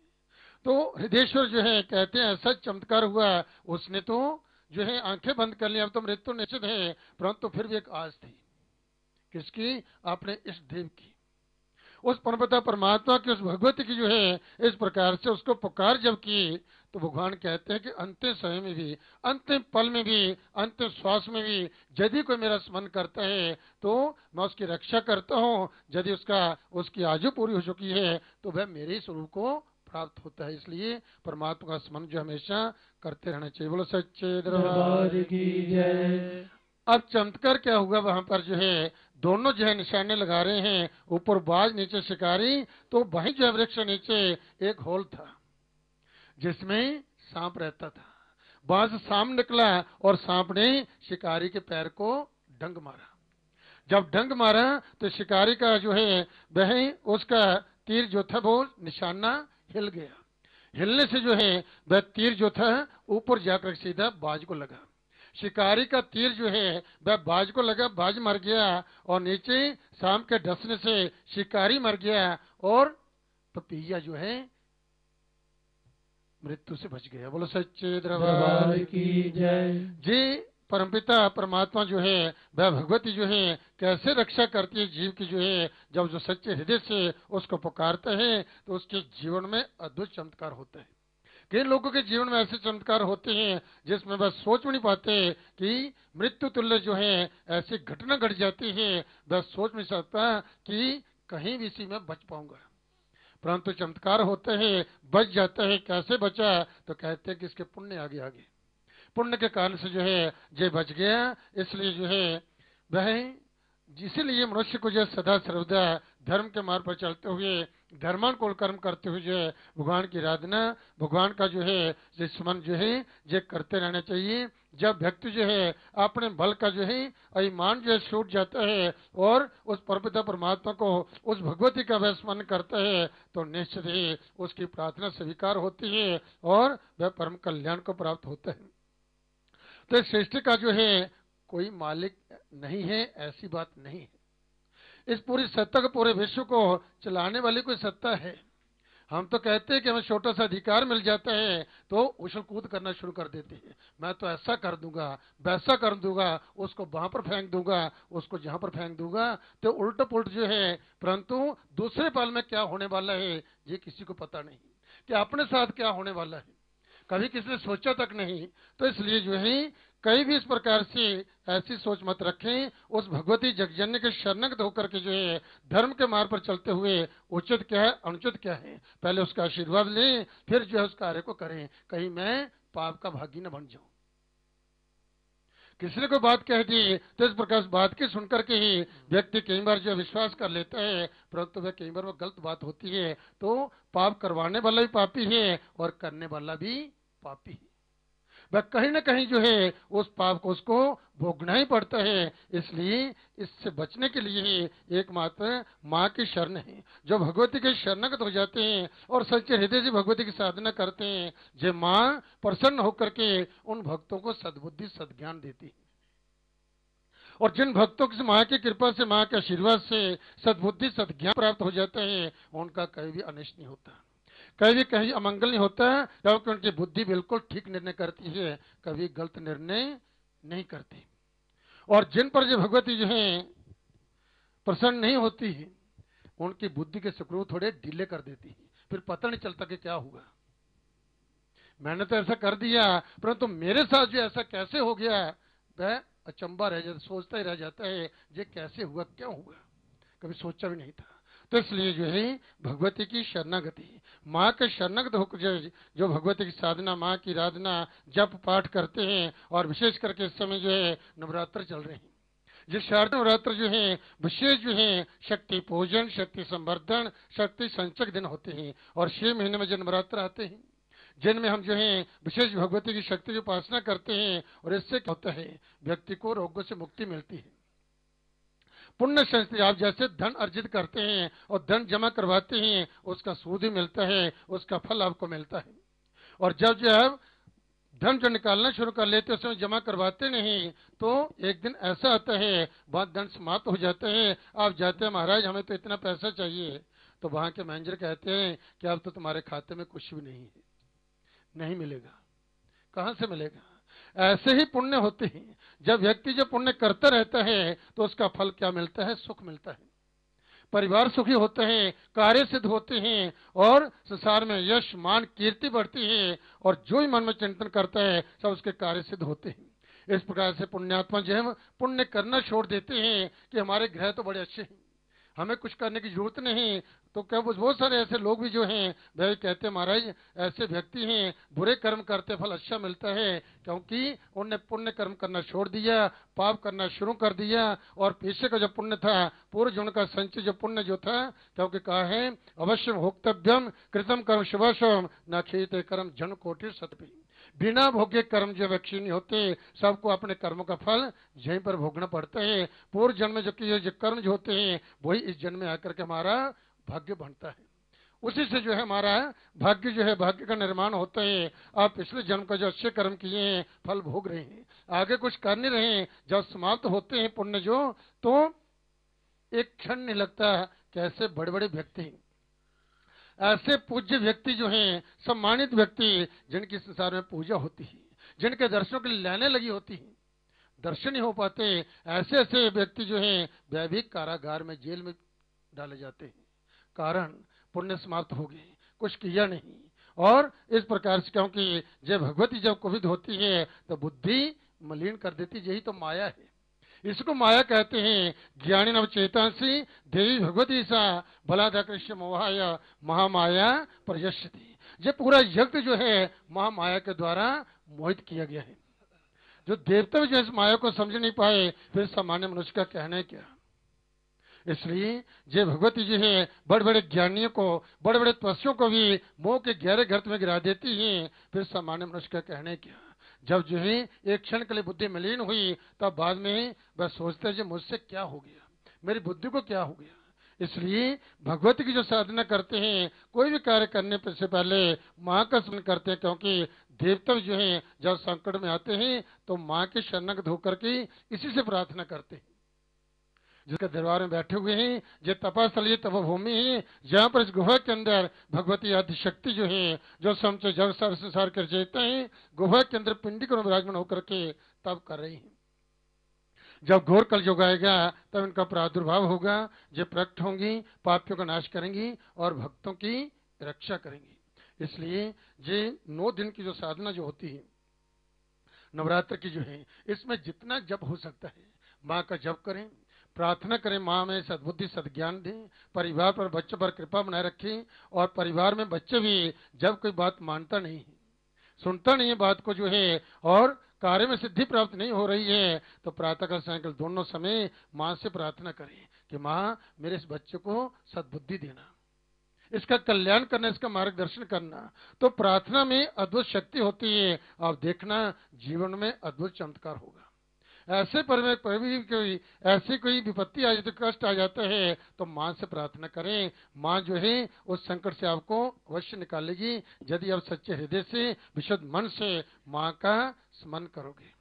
तो हृदयेश्वर जो है कहते हैं ऐसा चमत्कार हुआ, उसने तो जो है आँखें बंद कर ली, अब तो मृत्यु निश्चित है, परंतु फिर भी एक आज थी। किसकी? आपने इस देव की। उस परमपिता परमात्मा की, उस भगवती की जो है, इस प्रकार से उसको पुकार जब की तो भगवान कहते हैं कि अंतिम समय में भी अंतिम पल में भी अंतिम श्वास में भी यदि कोई मेरा स्मरण करता है तो मैं उसकी रक्षा करता हूँ। यदि उसका उसकी आजू पूरी हो चुकी है तो वह मेरे स्वरूप को प्राप्त होता है। इसलिए परमात्मा का स्मरण जो हमेशा करते रहना चाहिए। बोलो सच्चे दरबार की जय। अब चमत्कार क्या हुआ? वहाँ पर जो है दोनों जो है निशाने लगा रहे हैं। ऊपर बाज नीचे शिकारी तो वही जो है वृक्ष नीचे एक होल था। जिसमें सांप रहता था। बाज सांप निकला और सांप ने शिकारी के पैर को डंग मारा। जब डंग मारा तो शिकारी का जो है, वह उसका तीर जो था वो निशाना हिल गया। हिलने से जो है, वह तीर जो था ऊपर जाकर सीधा बाज को लगा। शिकारी का तीर जो है, वह बाज को लगा, बाज मर गया और नीचे शाम के डसने से शिकारी मर गया और पपीया जो है मृत्यु से बच गया। बोलो सच्चे दरबार की जय। जी परमपिता परमात्मा जो है वह भगवती जो है कैसे रक्षा करती है जीव की जो है जब जो सच्चे हृदय से उसको पुकारते हैं तो उसके जीवन में अद्भुत चमत्कार होते हैं। कई लोगों के जीवन में ऐसे चमत्कार होते हैं जिसमें वह सोच भी नहीं पाते कि मृत्यु तुल्य जो है ऐसी घटना घट जाती है वह सोच नहीं सकता कि कहीं भी इसी में बच पाऊँगा। परंतु चमत्कार होते हैं, बच जाते हैं, कैसे बचा? तो कहते हैं कि इसके पुण्य आगे आगे। पुण्य के कारण से जो है, जय बच गया। इसलिए जो है, वह इसीलिए मनुष्य को जो सदा सर्वदा धर्म के मार्ग पर चलते हुए धर्मानुकूल कर्म करते हुए जो है, भगवान की आराधना, भगवान का जो है स्मरण जो है, जे करते रहना चाहिए। जब व्यक्ति जो है, अपने बल का जो है ईमान जो है, छूट जाता है और उस परपिता परमात्मा को उस भगवती का वह स्मरण करता है तो निश्चित ही उसकी प्रार्थना स्वीकार होती है और वह परम कल्याण को प्राप्त होता है। तो सृष्टि का जो है, कोई मालिक नहीं है, ऐसी बात नहीं है। इस पूरी सत्ता को, पूरे विश्व को चलाने वाली कोई सत्ता है। हम तो कहते हैं कि हमें छोटा सा अधिकार मिल जाता है तो उछल कूद करना शुरू कर देते हैं। मैं तो ऐसा कर दूँगा, वैसा कर दूँगा, उसको वहाँ पर फेंक दूँगा, उसको जहाँ पर फेंक दूँगा तो उल्ट पुलट जो है, परंतु दूसरे पल में क्या होने वाला है, ये किसी को पता नहीं। कि अपने साथ क्या होने वाला है? कभी किसी ने सोचा तक नहीं तो इसलिए जो है कई भी इस प्रकार से ऐसी सोच मत रखें। उस भगवती जगजन्य के शरणगत होकर के जो है, धर्म के मार्ग पर चलते हुए उचित क्या है, अनुचित क्या है, पहले उसका आशीर्वाद लें, फिर जो है उस कार्य को करें। कहीं मैं पाप का भागी न बन जाऊँ। किसी ने कोई बात कह दी तो इस प्रकार बात की सुनकर के ही व्यक्ति कई बार जो विश्वास कर लेता है, परंतु वह कई बार वो गलत बात होती है तो पाप करवाने वाला भी पापी है और करने वाला भी पापी है। वह कहीं ना कहीं जो है, उस पाप को उसको भोगना ही पड़ता है। इसलिए इससे बचने के लिए एकमात्र माँ की शरण है। जो भगवती के शरणगत हो जाते हैं और सच्चे हृदय से भगवती की साधना करते हैं जो माँ प्रसन्न होकर के उन भक्तों को सदबुद्धि, सदज्ञान देती है। और जिन भक्तों की माँ की कृपा से, माँ के आशीर्वाद से सदबुद्धि, सदज्ञान प्राप्त हो जाते हैं, उनका कहीं भी अनिष्ट नहीं होता। कभी कहीं अमंगल नहीं होता है क्योंकि उनकी बुद्धि बिल्कुल ठीक निर्णय करती है, कभी गलत निर्णय नहीं करती। और जिन पर जो भगवती जो है, प्रसन्न नहीं होती है, उनकी बुद्धि के सुक्रू थोड़े ढीले कर देती है। फिर पता नहीं चलता कि क्या हुआ। मैंने तो ऐसा कर दिया, परंतु मेरे साथ जो ऐसा कैसे हो गया, वह अचंबा रह जाता, सोचता ही रह जाता है, ये कैसे हुआ, क्यों हुआ? कभी सोचा भी नहीं था। तो इसलिए जो है भगवती की शरणागति माँ के शरणागत होकर जो, जो भगवती की साधना माँ की आराधना जप पाठ करते हैं और विशेष करके इस समय जो है नवरात्र चल रहे हैं। जिस शारद नवरात्र जो है विशेष जो है शक्ति पूजन शक्ति संवर्धन शक्ति संचक दिन होते हैं और छह महीने में जो नवरात्र आते हैं जिनमें हम जो है विशेष भगवती की शक्ति की उपासना करते हैं और इससे क्या होता है व्यक्ति को रोगों से मुक्ति मिलती है। पुण्य संस्थिति आप जैसे धन अर्जित करते हैं और धन जमा करवाते हैं, उसका सूद ही मिलता है, उसका फल आपको मिलता है। और जब जो है धन जो निकालना शुरू कर लेते उसमें जमा करवाते नहीं तो एक दिन ऐसा आता है बहुत धन समाप्त हो जाते हैं, आप जाते हैं, महाराज, हमें तो इतना पैसा चाहिए। तो वहाँ के मैनेजर कहते हैं कि अब तो तुम्हारे खाते में कुछ भी नहीं है। नहीं मिलेगा। कहाँ से मिलेगा? ऐसे ही पुण्य होते हैं। जब व्यक्ति जो पुण्य करते रहता है तो उसका फल क्या मिलता है? सुख मिलता है। परिवार सुखी होते हैं, कार्य सिद्ध होते हैं, और संसार में यश, मान, कीर्ति बढ़ती है, और जो ही मन में चिंतन करता है, सब उसके कार्य सिद्ध होते हैं। इस प्रकार से पुण्यात्मा जो है पुण्य करना छोड़ देते हैं कि हमारे ग्रह तो बड़े अच्छे हैं। हमें कुछ करने की ज़रूरत नहीं। तो क्या बहुत सारे ऐसे लोग भी जो हैं वह कहते महाराज, ऐसे व्यक्ति हैं, बुरे कर्म करते, फल अच्छा मिलता है, क्योंकि उनने पुण्य कर्म करना छोड़ दिया, पाप करना शुरू कर दिया, और पीछे का जो पुण्य था, पूर्व जन का संचय जो पुण्य जो था, क्योंकि कहा है, अवश्य भोक्तव्यम कृतम कर्म शुभ न खेत कर्म जन कोटि सतपी। बिना भोगे कर्म जो व्यक्ति नहीं होते, सबको अपने कर्मों का फल यहीं पर भोगना पड़ता है। पूर्व जन्म जो किए जो कर्म जो होते हैं, वही इस जन्म में आकर के हमारा भाग्य बनता है। उसी से जो है हमारा भाग्य जो है, भाग्य का निर्माण होता है। आप पिछले जन्म का जो अच्छे कर्म किए हैं, फल भोग रहे हैं। आगे कुछ कर नहीं रहे जब समाप्त होते हैं पुण्य जो तो एक क्षण नहीं लगता, कैसे बड़े बड़े व्यक्ति हैं। ऐसे पूज्य व्यक्ति जो हैं, सम्मानित व्यक्ति, जिनकी संसार में पूजा होती है, जिनके दर्शनों के लिए लाने लगी होती है, दर्शन ही हो पाते ऐसे ऐसे व्यक्ति जो हैं वैभिक कारागार में जेल में डाले जाते हैं। कारण, पुण्य समाप्त हो गए, कुछ किया नहीं। और इस प्रकार से क्योंकि जब भगवती जब कुविद होती है तो बुद्धि मलिन कर देती यही तो माया है। इसको माया कहते हैं। ज्ञानी नव चेतांसी, देवी भगवती सा बलाधा कृष्ण मोहाय, महामाया प्रयशति ये पूरा यज्ञ जो है, महामाया के द्वारा मोहित किया गया है। जो देवता जो इस माया को समझ नहीं पाए, फिर सामान्य मनुष्य का कहना है क्या? इसलिए जे भगवती जी है बड़े बड़े ज्ञानियों को बड़े बड़े तपस्वियों को भी मोह के गहरे गर्त में गिरा देती हैं, फिर सामान्य मनुष्य का कहने क्या? जब जो है एक क्षण के लिए बुद्धि मलिन हुई, तब बाद में वह सोचते जो मुझसे क्या हो गया? मेरी बुद्धि को क्या हो गया? इसलिए भगवत की जो साधना करते हैं, कोई भी कार्य करने से पहले माँ का स्मरण करते हैं, क्योंकि देवता जो है, जब संकट में आते हैं तो माँ के शरणक धोकर के इसी से प्रार्थना करते हैं। जिसके दरबार में बैठे हुए हैं ये तपास्थल तप भूमि है, जहाँ पर इस गुहा के अंदर भगवती आदि शक्ति जो है, जो समझ जब सर, संसार कर जेते हैं, गुहा के अंदर पिंडी को विराजमान होकर के तब कर रही है। जब घोर कल युग आएगा, तब इनका प्रादुर्भाव होगा, जो प्रकट होंगी, पापियों का नाश करेंगी और भक्तों की रक्षा करेंगी। इसलिए ये नौ दिन की जो साधना जो होती है, नवरात्र की जो है, इसमें जितना जब हो सकता है, माँ का जब करें प्रार्थना करें, माँ में सदबुद्धि, सदज्ञान दें, परिवार पर बच्चों पर कृपा बनाए रखें और परिवार में बच्चे भी जब कोई बात मानता नहीं है, सुनता नहीं है बात को जो है और कार्य में सिद्धि प्राप्त नहीं हो रही है तो प्रातः का सायकल दोनों समय माँ से प्रार्थना करें कि माँ, मेरे इस बच्चे को सदबुद्धि देना, इसका कल्याण करना, इसका मार्गदर्शन करना। तो प्रार्थना में अद्भुत शक्ति होती है, आप देखना, जीवन में अद्भुत चमत्कार होगा। ऐसे पर में कोई ऐसी कोई विपत्ति आ जाती कष्ट आ जाता है तो माँ से प्रार्थना करें। माँ जो है, उस संकट से आपको अवश्य निकालेगी। यदि आप सच्चे हृदय से, विशुद्ध मन से माँ का स्मरण करोगे।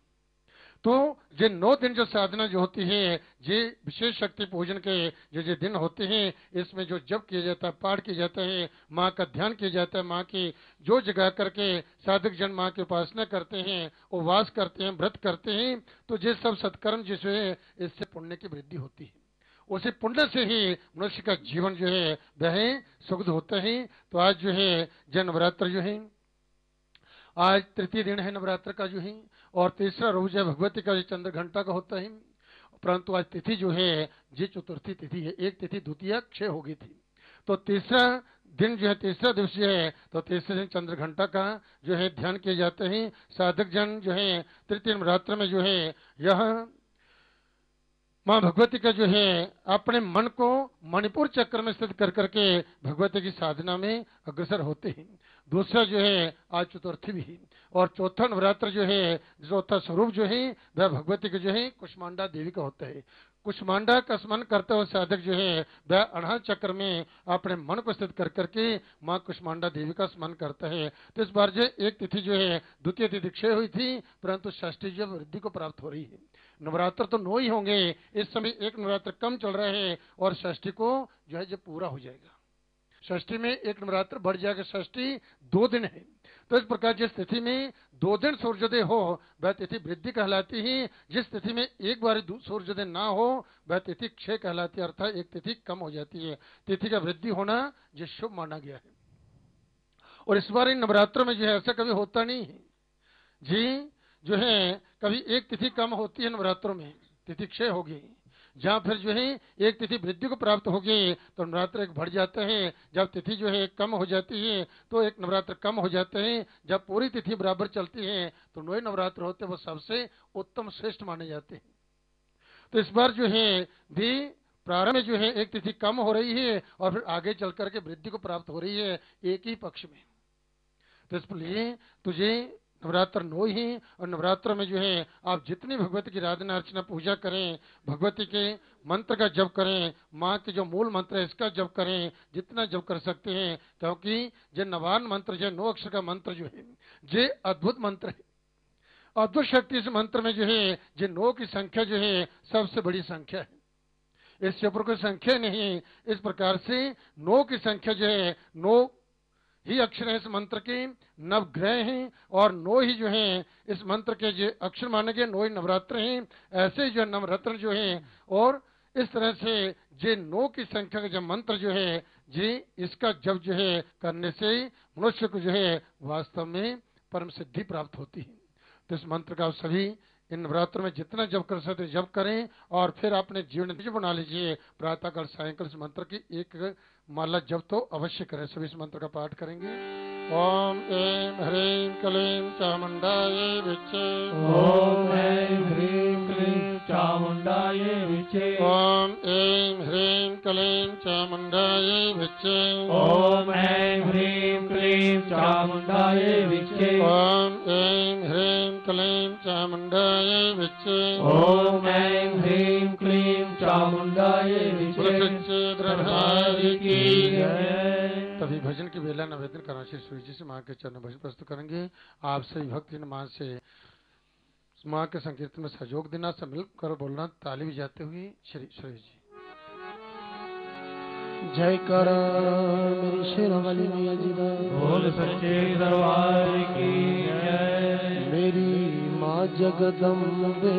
तो जे नौ दिन जो साधना जो होती है जे विशेष शक्ति पूजन के जो जो दिन होते हैं, इसमें जो जप किया जाता है, पाठ किया जाता है, माँ का ध्यान किया जाता है, माँ की जो जगा करके साधक जन माँ की उपासना करते हैं, उपवास करते हैं, व्रत करते हैं तो ये सब सत्कर्म जिसे इससे पुण्य की वृद्धि होती है। उसी पुण्य से ही मनुष्य का जीवन जो है, वह सुगध होता है। तो आज जो है जन नवरात्र जो है, आज तृतीय दिन है नवरात्र का जो है और तीसरा रोज है भगवती का चंद्र घंटा का होता है, परंतु आज तिथि जो है, जी चतुर्थी तिथि है, एक तिथि द्वितीय क्षय हो गई थी। तो तीसरा दिन जो है, तीसरा दिवस है तो तीसरे दिन चंद्र घंटा का जो है, ध्यान किए जाते हैं। साधक जन जो है, तृतीय नवरात्र में जो है, यह माँ भगवती का जो है, अपने मन को मणिपुर चक्र में स्थित कर करके भगवती की साधना में अग्रसर होते हैं। दूसरा जो है, आज चतुर्थी भी और चौथा नवरात्र जो है, चौथा स्वरूप जो है, वह भगवती का जो है, कुष्मांडा देवी का होता है। कुष्मांडा का स्मरण करते हुए साधक जो है, वह अढ़ा चक्र में अपने मन को स्थित कर करके माँ कुष्मांडा देवी का स्मरण करता है। तो इस बार जो एक तिथि जो है, द्वितीय तिथि क्षय हुई थी, परंतु षष्ठी जो वृद्धि को प्राप्त हो रही है। नवरात्र तो नौ ही होंगे, इस समय एक नवरात्र कम चल रहे हैं और षष्ठी को जो है, जो पूरा हो जाएगा। षष्ठी में एक नवरात्र बढ़ जाएगा षष्ठी दो दिन है। तो इस प्रकार जिस तिथि में दो दिन सूर्योदय हो, वह तिथि वृद्धि कहलाती है, जिस तिथि में एक बार सूर्योदय ना हो, वह तिथि क्षय कहलाती है, अर्थात एक तिथि कम हो जाती है। तिथि का वृद्धि होना जो शुभ माना गया है। और इस बार इन नवरात्रों में जो है, ऐसा कभी होता नहीं है। जी, जो है, कभी एक तिथि कम होती है नवरात्रों में, तिथि क्षय होगी। जहाँ फिर जो है, एक तिथि वृद्धि को प्राप्त होगी तो नवरात्र एक बढ़ जाते हैं। जब तिथि जो है कम हो जाती है तो एक नवरात्र कम हो जाते हैं। जब पूरी तिथि बराबर चलती है तो नौ नवरात्र होते वो सबसे उत्तम श्रेष्ठ माने जाते हैं। तो इस बार जो है, भी प्रारंभ में जो है, एक तिथि कम हो रही है, और फिर आगे चल करके वृद्धि को प्राप्त हो रही है, एक ही पक्ष में। तो इसलिए तुझे नवरात्र नौ ही और नवरात्र में जो है, आप जितनी भगवती की आराधना अर्चना पूजा करें, भगवती के मंत्र का जप करें, माँ के जो मूल मंत्र है, इसका जप करें, जितना जप कर सकते हैं, क्योंकि जो नवान मंत्र, जो नौ अक्षर का मंत्र जो है, ये अद्भुत मंत्र है। अद्भुत शक्ति इस मंत्र में जो है जो नौ की संख्या जो है, सबसे बड़ी संख्या है। इससे ऊपर कोई संख्या नहीं इस प्रकार से नौ की संख्या जो है, नौ ही अक्षर है इस मंत्र के, नव ग्रह हैं और नौ ही जो हैं इस मंत्र के जो अक्षर माने गए, नौ ही नवरात्र हैं, ऐसे जो नवरत्न जो हैं और इस तरह से जे नौ की संख्या का जो मंत्र जो है, जी इसका जब जो है करने से मनुष्य को जो है वास्तव में परम सिद्धि प्राप्त होती है। तो इस मंत्र का सभी इन नवरात्र में जितना जब कर सकते जब करें और फिर अपने जीवन बना लीजिए, प्रातःकाल, सायंकाल, इस मंत्र की एक माला जब तो अवश्य करें। सभी इस मंत्र का पाठ करेंगे। ओम ऐं ह्रीम क्लीम चामुण्डायै विचे ॐ ऐं ह्रीं क्लीं चामुण्डायै विचे ओम ऐं ह्रीं क्लीं चामुण्डायै विचे ॐ ऐं ह्रीं क्लीं चामुण्डायै विचे ओम ऐं ह्रीं क्लीं चामुण्डायै विचे ॐ ऐं ह्रीं क्लीं की तभी भजन की बेला निवेदन करना श्री सूर्य जी से माँ के चरण भजन प्रस्तुत करेंगे। आप सभी भक्त जन माँ से माँ के संकीर्तन में सहयोग देना सब मिलकर बोलना ताली भी जाते हुए श्री सूर्य जी। जय कर मेरी शेरवाली मैया जी बोल सच्चे दरबार की जय। मेरी माँ जगदम्बे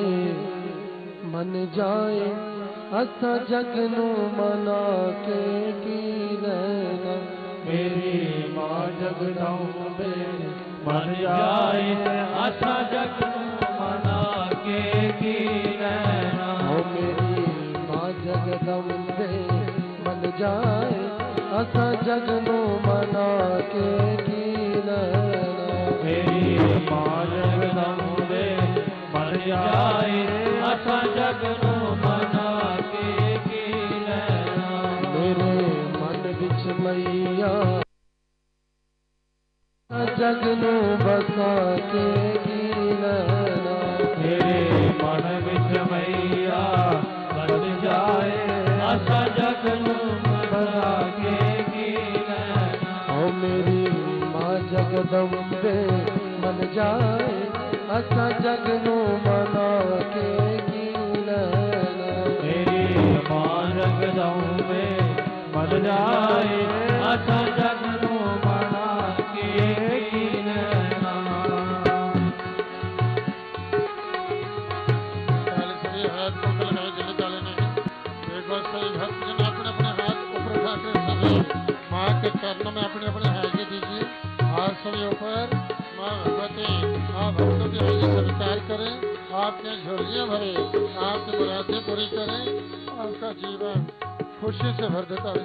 मन जाए असा जग नु मना के की रहना मेरी माँ जगदम्बे मन जाए आशा जग मना के की रहना मेरी माँ जगदम्बे मन जाए असा जग नु मना के की जगनू बसा के तेरे मन विच मैया बन जाए आशा जगनू बसा के ओ मेरी माँ जगदम्बे मन जाए असा जगनू मना के मेरी माँ जगदम्बे मन जाए असा चरणों में अपने अपने हाजिर दीजिए। और सभी ऊपर माँ भगवती आप भक्तों के हाजिर स्वीकार करें। आपके झोलियाँ भरे, आपकी मुरादें पूरी करें। आपका जीवन खुशी से भर देता है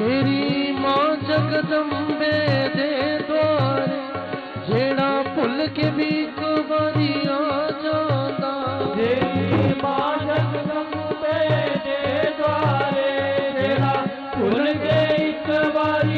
मेरी माँ जगदम्बे दे द्वार, जेड़ा पुल के बीच बारियाँ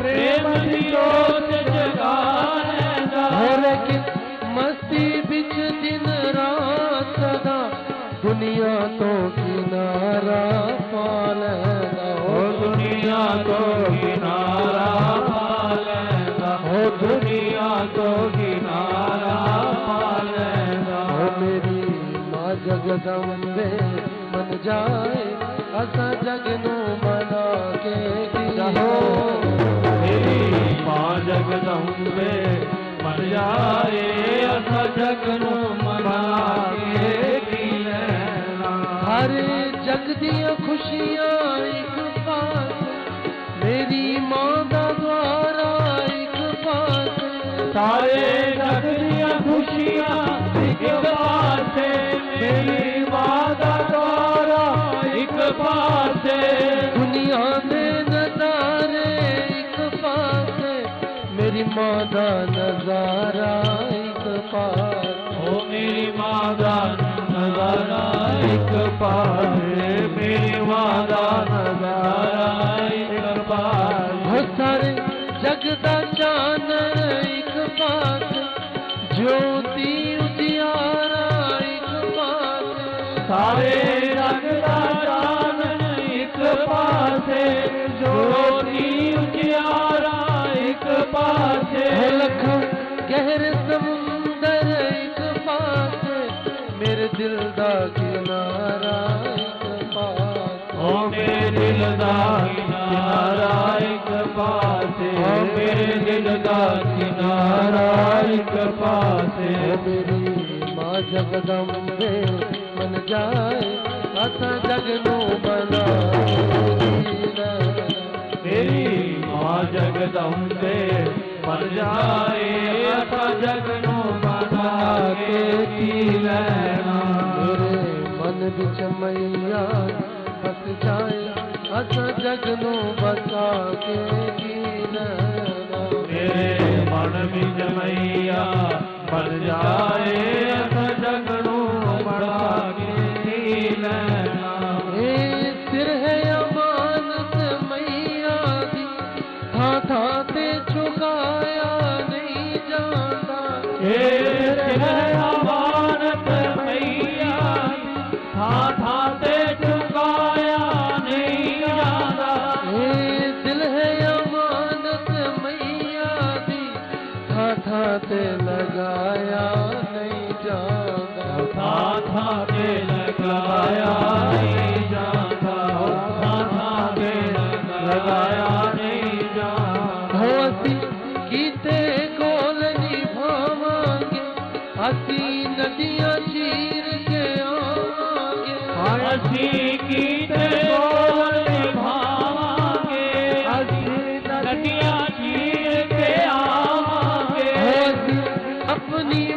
प्रेम दियोत मस्ती बिच दिन रात सदा दुनिया तो किनारा पालेगा हो दुनिया तो किनारा पाल हो दुनिया तो किनारा पालेगा हो मेरी माँ जगदम्बे मन जाए हस जगनू मना के रहो माँ जगदम में मर जाए हस जगनू मना के हर जग दिया खुशियाँ एक पास मेरी माँ का द्वारा एक पास सारे जग दिया खुशियाँ एक पास मेरी पास। दुनिया में नजारे एक पास। मेरी माँ का नज़ारा एक पास। हो मेरी माँ का नज़ारा एक पास। मेरी माँ का नज़ारा एक पास। बहुत सारे जग का चान एक पास। ज्योति उजियारा एक पास। सारे पासे ज्योति उजियारा एक पासे। लख गहरे समुंदर एक पासे मेरे दिल दा किनारा एक पासे। ओ मेरे दिल दा किनारा एक पासे। ओ मेरे दिल दा किनारा एक पासे। मेरी माँ जगदम्बे बन जाए। जगनो बना तेरी माँ जगदम्बे पर जाए अस जगनो बना के तीलना मन बिच मैया मन बिच मैया पर जाए अस बड़ा के है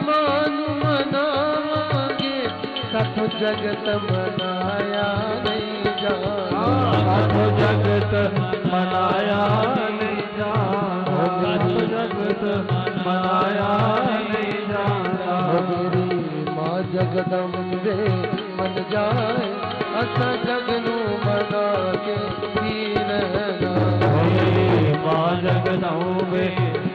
मान मनावांगे सत जगत मनाया नहीं जाना। हाँ, सत जगत मनाया नहीं जाना। सत जगत मनाया नहीं जाना। मेरी माँ जगदम्बे मन जाए अस जगनू मना के मेरी माँ जगदम्बे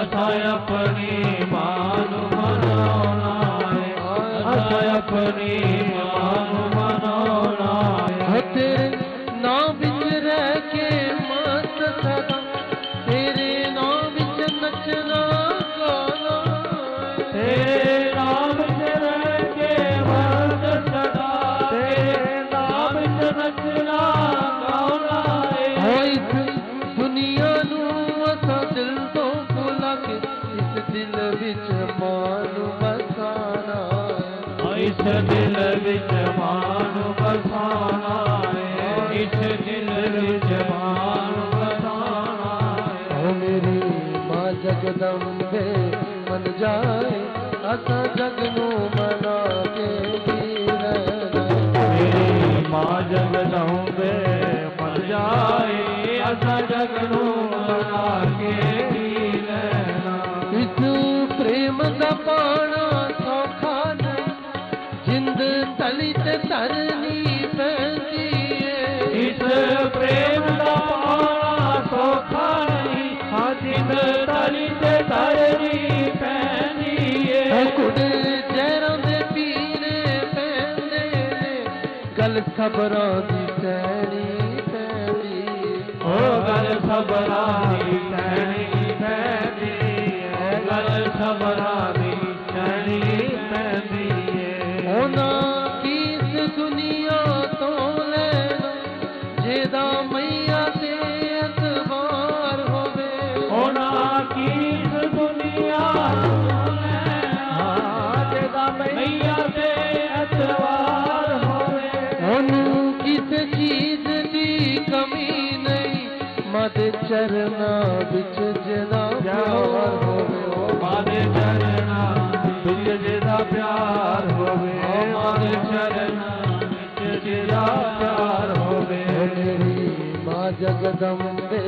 असां मान मानु मनाउणा है असां तेरे नाम विच रह के मस्त सदा तेरे नाम विच नचना गाना। तेरे नाम विच रह के मस्त दिल विच मानु बसाना इस दिल विच जाए, असा जगनू मना के मेरी माँ मन जाए, असा जगनू मना के प्रेम दा पाना ਧਰਨੀ ਇਸ ਪ੍ਰੇਮ ਦਾ ਪਾਣਾ ਸੌਖਾ ਨਹੀਂ ਹਾਂ ਜਿੰਦ ਤਲੀ ਤੇ ਧਰਨੀ ਪੈਣੀ ਏ ਕੁੜ ਜੈਰਾਂ ਦੇ ਪੀਰੇ ਪੈਂਦੇ ਨੇ ਗੱਲ ਖਬਰਾਂ ਦੀ ਸੈਣੀ ਪੈਂਦੀ ਓ ਗੱਲ ਸਬਰਾਂ ਦੀ ਸੈਣੀ ਪੈਂਦੀ ਏ ਗੱਲ ਸਬਰਾਂ ਦੀ ਸੈਣੀ ਪੈਂਦੀ ਏ ਉਹਨਾਂ मद चरना बिच जेदा प्यार होवे। ओ मद चरना बिच जेदा प्यार होवे। ओ मद चरना बिच जेदा प्यार होवे। मेरी माँ जगदम्बे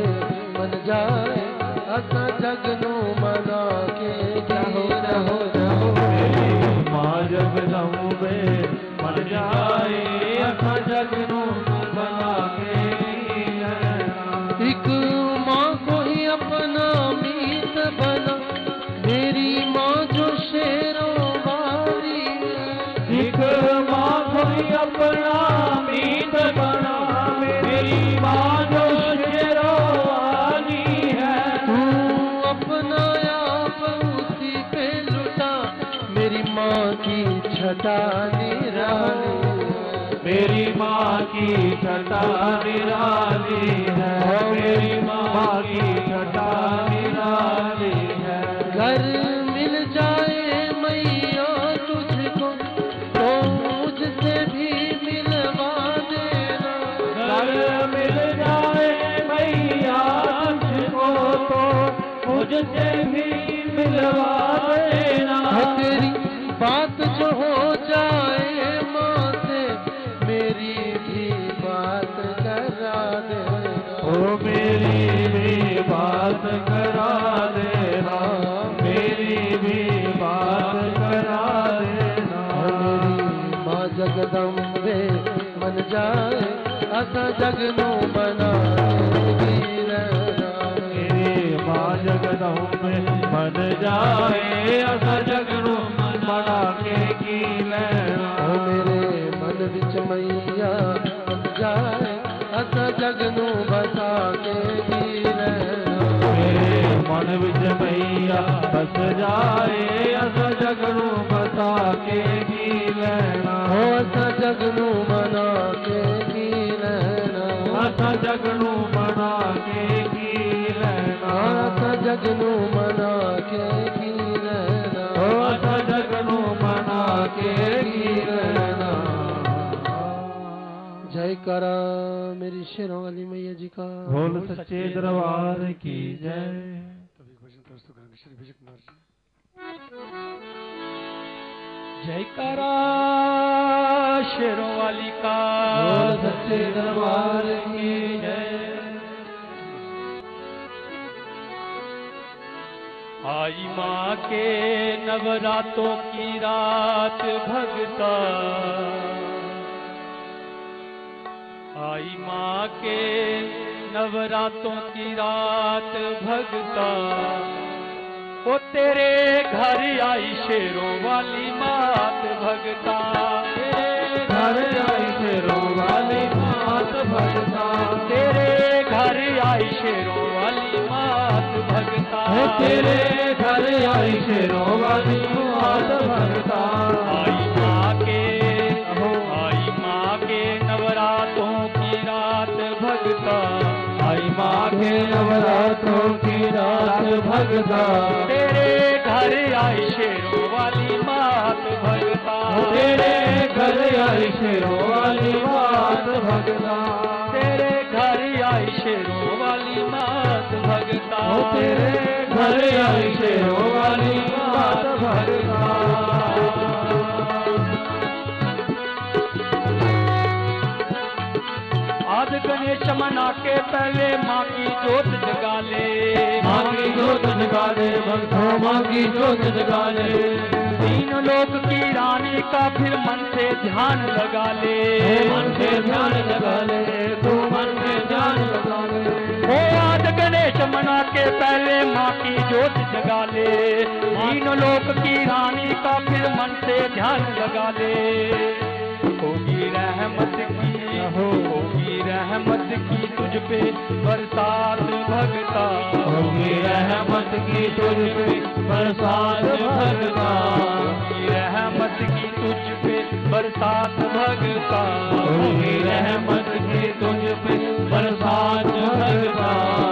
मन जाए असा जगनू मना के जाओ छटा निराली मेरी माँ की छटा निराली है। मेरी माँ की छटा निराली है। घर मिल जाए मैया तुझको तो मुझसे भी मिलवा देना। घर मिल जाए मैया तुझको तो मुझसे भी मिलवा देना। तेरी बात मेरी भी बात करा देना मेरी भी बात करा देना। माँ जगदम्बे मन जाए अस जगनो बना माँ जगदम्बे मन जाए अस जगनो बना के मेरे मन बिच मैया जाए ਅਸਾਂ ਜਗ ਨੂੰ ਬਸਾ ਕੇ ਜੀ ਰਹਿਣਾ ਮੇਰੇ ਮਨ ਵਿੱਚ ਮਈਆ ਬਸ ਜਾਏ ਅਸਾਂ ਜਗ ਨੂੰ ਬਸਾ ਕੇ ਕੀ ਲੈਣਾ ਓ ਅਸਾਂ ਜਗ ਨੂੰ ਮਨਾ ਕੇ ਜੀ ਰਹਿਣਾ ਅਸਾਂ ਜਗ ਨੂੰ ਬਣਾ ਕੇ ਕੀ ਲੈਣਾ ਆਸ ਜਗ ਨੂੰ ਮਨਾ ਕੇ ਕੀ ਰਹਿਣਾ ਅਸਾਂ ਜਗ ਨੂੰ ਬਣਾ ਕੇ ਕੀ ਲੈਣਾ जयकारा मेरी शेरों वाली मैया जी का। बोल सच्चे दरबार की जय। तभी भजन श्री विजय कुमार जी। शेरों वाली का। सच्चे दरबार की जय। आई माँ के नवरातों की रात भगता। आई माँ के नवरातों की रात भगता। वो तेरे घर आई शेरों वाली मात भगता। घर आई शेरों वाली मात भगता। तेरे घर आई शेरों वाली मात भगता। तेरे घर आई शेरों वाली मात भगता। नवरात्रों की रात भगता। तेरे घर आई शेरों वाली मात भगता। तेरे घर आई शेरों वाली मात भगता। तेरे घर आई शेरों वाली मात भगता। तेरे घर आई शेरों वाली मात भगता। आज गणेश मना के पहले माँ की जोत जगा ले माँ की जोत जगा ले भक्तों माँ की जोत जगा ले तीन लोक की रानी का फिर मन से ध्यान लगा ले मन से ध्यान लगा ले तू मन से ध्यान लगा ले आज गणेश मना के पहले माँ की जोत जगा ले तीन लोक की रानी का फिर मन से ध्यान लगा ले होगी रहमत की होगी रहमत की तुझ पे बरसात भगता। होगी रहमत की तुझ पे बरसात भगता। रहमत की तुझ पे बरसात भगता। होगी रहमत की तुझ पे बरसात भगता।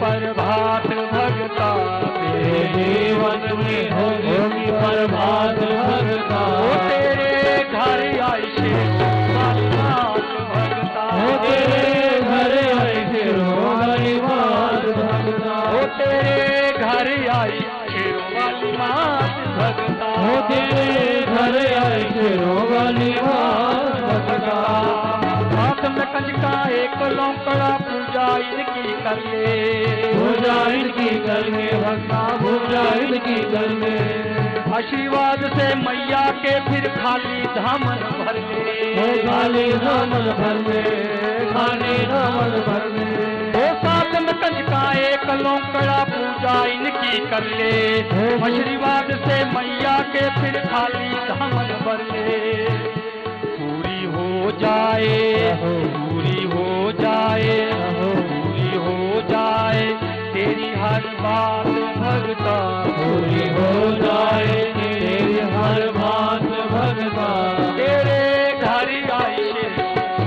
प्रभात भगता तेरे जीवन में होगी। प्रभात भगता। ओ तेरे घर आई शेरों भगता। तेरे घर आई शेरों वाली भगता। ओ तेरे घर आई शेरों वाली भगता। ओ तेरे घर आई शेरों वाली बात भगता हाथ कंजका एक लौकड़ा पूजा इनकी कर ले पूजा इनकी कर ले भक्ता पूजा इनकी कर ले आशीर्वाद से मैया के फिर खाली धामन भर ले खाली धामन भर ले खाली धामन भर ले कंजका एक लौकड़ा पूजा इनकी कर ले आशीर्वाद से मैया के फिर खाली धामन भर ले पूरी हो जाए जाए होली हो जाए तेरी हर बात भगता भोली हो जाए तेरी हर बात भगता। तेरे घर आई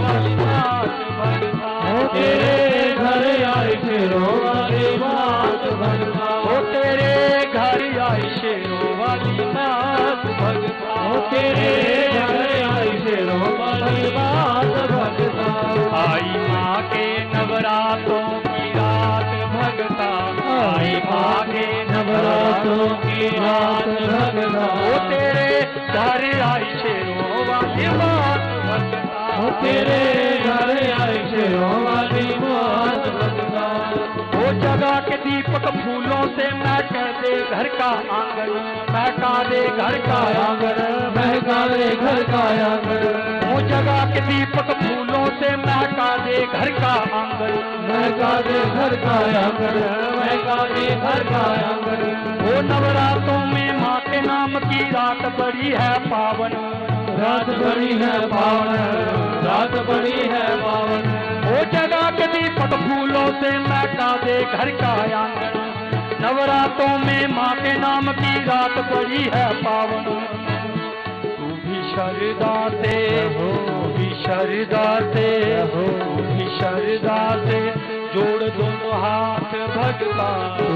वाली बात भगता तेरे घर आई शेरों वाली बात भगता हो तेरे घर आई शेरों वाली बात भगता हो तेरे नवरातों की रात ओ तेरे घर आई शेरों वाली बात भगता तेरे घर आई शेरों वाली बात वो जगा के दीपक फूलों से महका दे घर का आँगन महका दे घर का आँगन महका दे घर का आँगन। वो जगा के दीपक फूलों से महका दे घर का आँगन। महका दे घर का आँगन। महका दे घर का आँगन। वो नवरातों में माँ के नाम की रात बड़ी है पावन। रात बड़ी है पावन। रात बड़ी है पावन। वो जगा के दीपक फूलों से महका दे घर का आँगन। नवरातों में माँ के नाम की रात बड़ी है पावन। तू भी शरदा से तू भी शरदा से तू भी शरदा से जोड़ दोनों हाथ भगवान। तू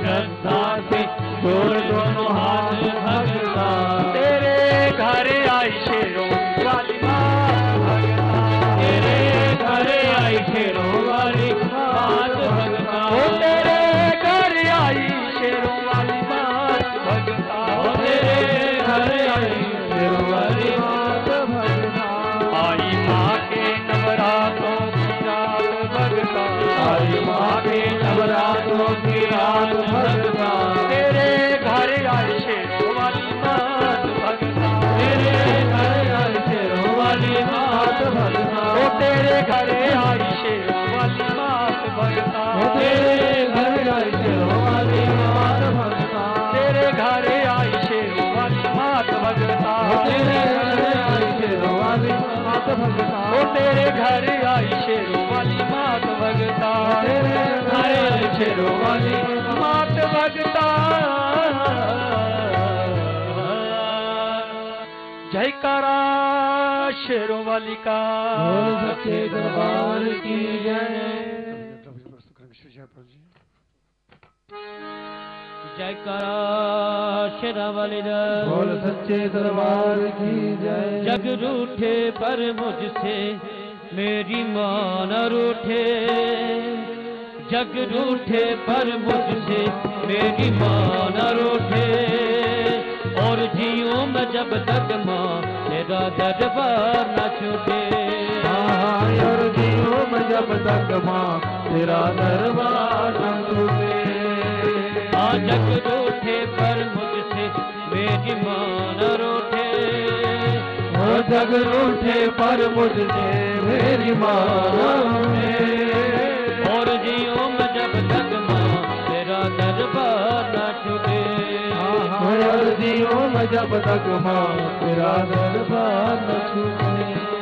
श्रद्धा से जोड़ दोनों हाथ भगवान। तेरे घर आई शेरों काली माँ तेरे घर आई शेरों तेरे घर आई शेरों वाली मात भगता। तेरे घर आई शेरों वाली मात भगता। जयकारा शेरों वाली का। बोल दरबार की जय। जयकारा शेरावाली दा बोल सच्चे दरबार की जय। जग रूठे पर मुझसे मेरी माँ न रूठे। जग रूठे पर मुझसे मेरी माँ न रूठे। और जियो मैं जब तक माँ तेरा दरबार न छूटे। और जियो मैं जब तक माँ तेरा दरबार न टूटे रूठे पर मुझसे मेरी माँ न रूठे। जग रूठे पर मुझसे मेरी माँ रूठे। और जियो मैं जब तक माँ तेरा दरबार न छूटे। और जियो मैं जब तक माँ तेरा दरबार न छूटे।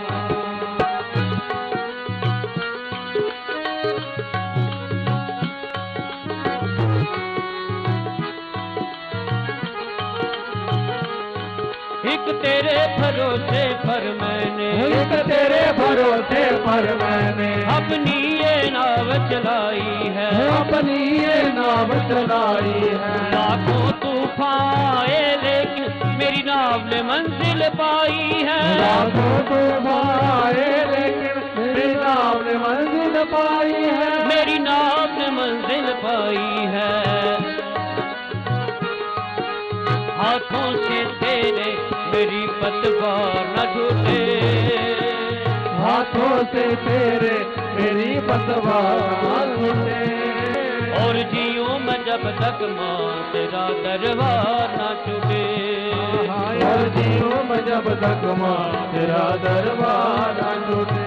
एक तेरे भरोसे पर मैंने। एक तेरे भरोसे पर मैंने। अपनी ये नाव चलाई है। अपनी ये नाव चलाई है। लाखों तूफ़ान आए लेकिन मेरी नाव ने मंजिल पाई है। लाखों तूफ़ान आए लेकिन मेरी नाव ने मंजिल पाई है। मेरी नाव ने मंजिल पाई है। हाथों से तेरे मेरी पतवा न झूठे। हाथों से तेरे मेरी पतवा झूठे और जियो मैं जब तक माँ तेरा दरबार न छूटे। और जियो मैं जब तक माँ तेरा दरबार न छूटे।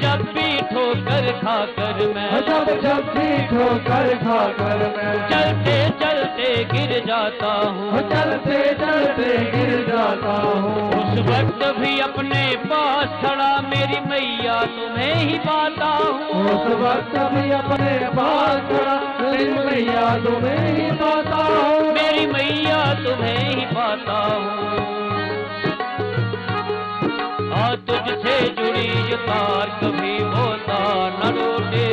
जब भी ठोकर खाकर मैं। जब जब भी ठोकर खाकर मैं। चलते चलते गिर जाता हूँ। चलते चलते गिर जाता हूँ। उस वक्त भी अपने पास खड़ा मेरी मैया तुम्हें ही पाता हूँ। उस वक्त भी अपने पास खड़ा मेरी मैया तुम्हें ही पाता हूँ। मेरी मैया तुम्हें ही पाता हूँ। तुझसे जुड़ी जार कभी होता तार न टूटे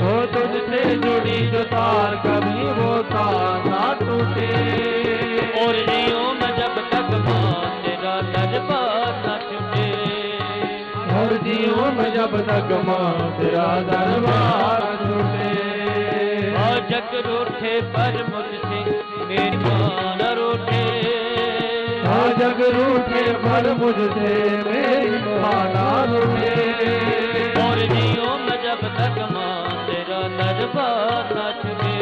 हो तुझसे जुड़ी जार कभी होता तार टूटे। और जियो मैं जब तक माँ तेरा जज्बा न छूटे। जियो मैं जब तक माँ तेरा दरबार छूटे। और जग रूठे पर मुझसे मेरी माँ न हाँ जग रूठे पर मुझसे मेरी माना रूठे और जियो मैं जब तक माँ तेरा दरबार न छुटे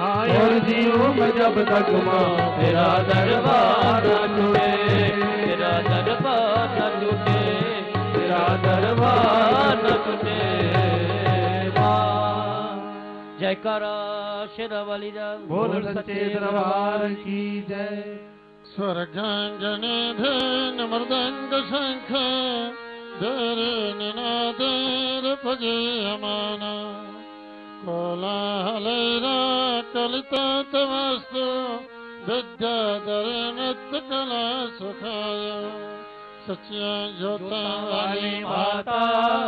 हाँ और जीव मैं जब तक माँ तेरा दरबार न छूटे तेरा दरबार न छूटे तेरा दरबार न छूटे जयकारा शेरा बोल सच्चे दरबार की जय। स्वर्गांगने धन मृदंग शंख देरे निनादेर पजेयमान कोलाहलैरा कलिता तमस्तु विद्याधरे नृत्य कला सुखाय। सचिया ज्योता वाली माता,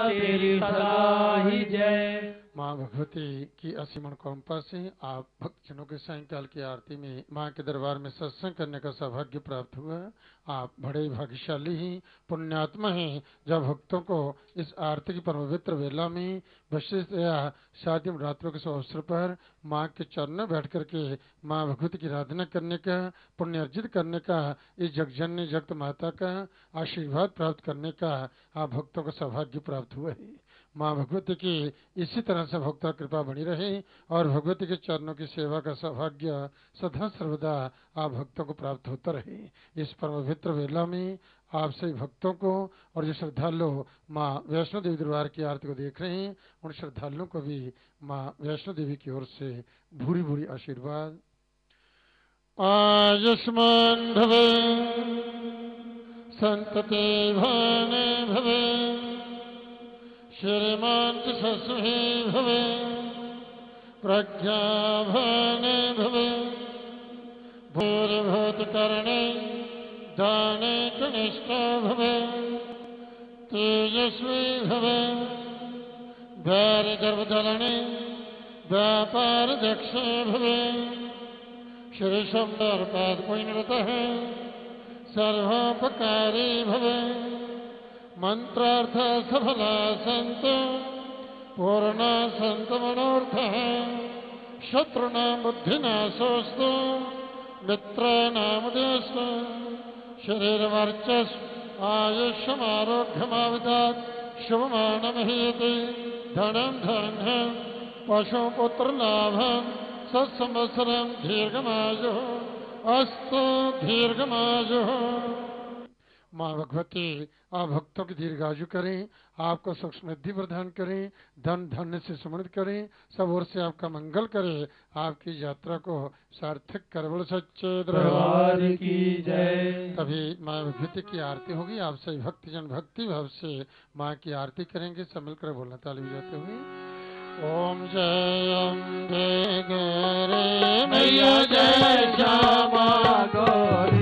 तेरी सदा ही जय। माँ भगवती की असीमण कृपा से आप भक्तजनों के सायकाल की आरती में माँ के दरबार में सत्संग करने का सौभाग्य प्राप्त हुआ। आप बड़े भाग्यशाली ही, पुण्यात्मा हैं। जब भक्तों को इस आरती की पवित्र वेला में विशिष्ट या शादी रात्रों के अवसर पर माँ के चरणों में बैठ करके माँ भगवती की आराधना करने का, पुण्य अर्जित करने का, इस जगजन्य जगत माता का आशीर्वाद प्राप्त करने का आप भक्तों का सौभाग्य प्राप्त हुआ है। माँ भगवती की इसी तरह से भक्ता कृपा बनी रहे और भगवती के चरणों की सेवा का सौभाग्य सदा सर्वदा आप भक्तों को प्राप्त होता रहे। इस परम पवित्र वेला में आप सभी भक्तों को और जो श्रद्धालु माँ वैष्णो देवी दरबार की आरती को देख रहे हैं, उन श्रद्धालुओं को भी माँ वैष्णो देवी की ओर से भूरी भूरी आशीर्वाद। आयुष्मान भवे, संतते भवे। श्रीमंत सस्मे भवे प्रज्ञाभाने भवे। भूरिभूतकरणे दाने कनिष्ठा भवे, तेजस्वी भवे। वैरगर्भधरणे व्यापारदक्ष भवे। श्रीशंबरपादपुण्यरतः सर्वोपकारी भवे। मंत्रार्थ सफला संत पूर्ण संत मनोर्थ शत्रुना बुद्धिनाशोस्तु मित्राणामुदेस्तु शरीर वर्चस् आयुष्यमारोग्यमाविदात् शुभमानमहीति धनं पशुपुत्र लाभं सत्संवत्सरं दीर्घमायुः, अस्तु दीर्घमायुः। माँ भगवती आप भक्तों की दीर्घायु करें आपको सुख समृद्धि प्रदान करें धन धन्य से समृद्ध करें सब ओर से आपका मंगल करे आपकी यात्रा को सार्थक कर बोल सच्चे की जय। तभी माँ भगवती की आरती होगी आप सभी भक्तजन भक्ति भाव से माँ की आरती करेंगे सब मिलकर बोलना ताली बजाते हुए। ओम जय अम्बे गौरे मैया जय श्यामा गौरी।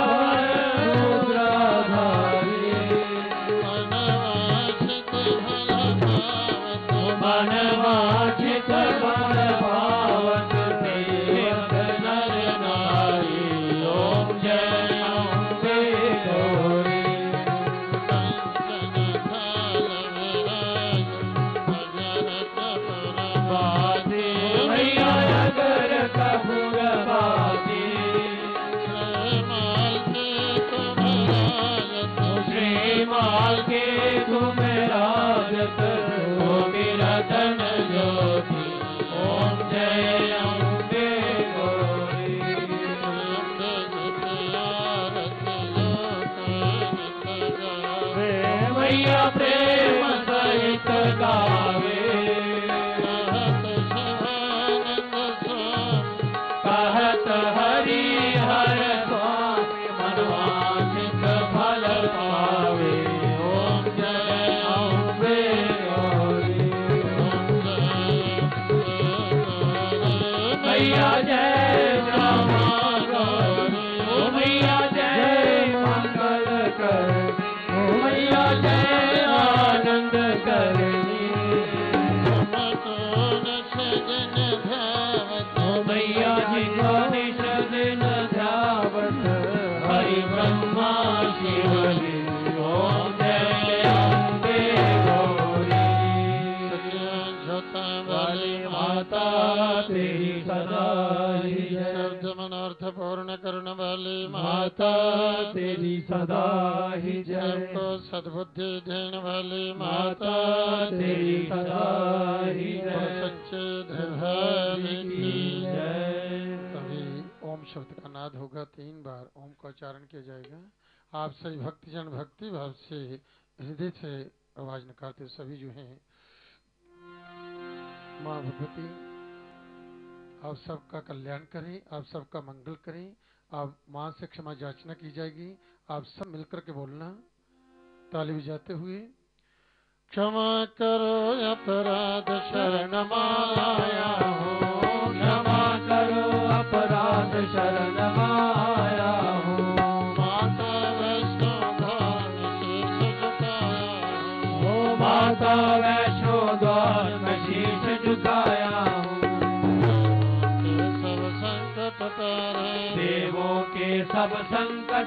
का पूर्ण करने वाली माता तेरी सदा ही जय। सबको सद्बुद्धि देने वाली माता तेरी सदा ही जय सच्चे दरबार की जय। शब्द का नाद होगा, तीन बार ओम का उच्चारण किया जाएगा। आप सभी भक्तजन भक्ति भाव से, हृदय से आवाज़ निकालते सभी जो हैं, माँ भगवती, आप सबका कल्याण करें, आप सबका मंगल करें, आप माँ से क्षमा याचना की जाएगी, आप सब मिलकर के बोलना, ताली बजाते हुए, क्षमा करो, अपराध शरण माया हो।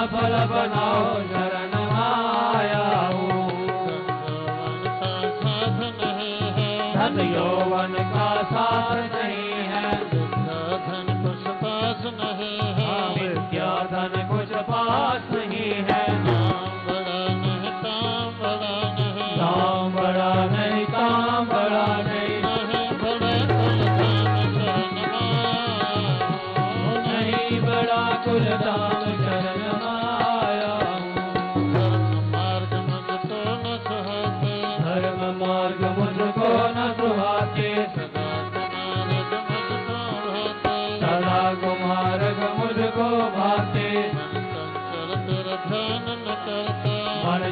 सफल बनाओ, शरण आया धन यौवन का साथ नहीं है। विद्या धन कुछ पास नहीं है। काम बड़ा नहीं काम बड़ा नहीं। नहीं बड़ा कुल दाम। शरण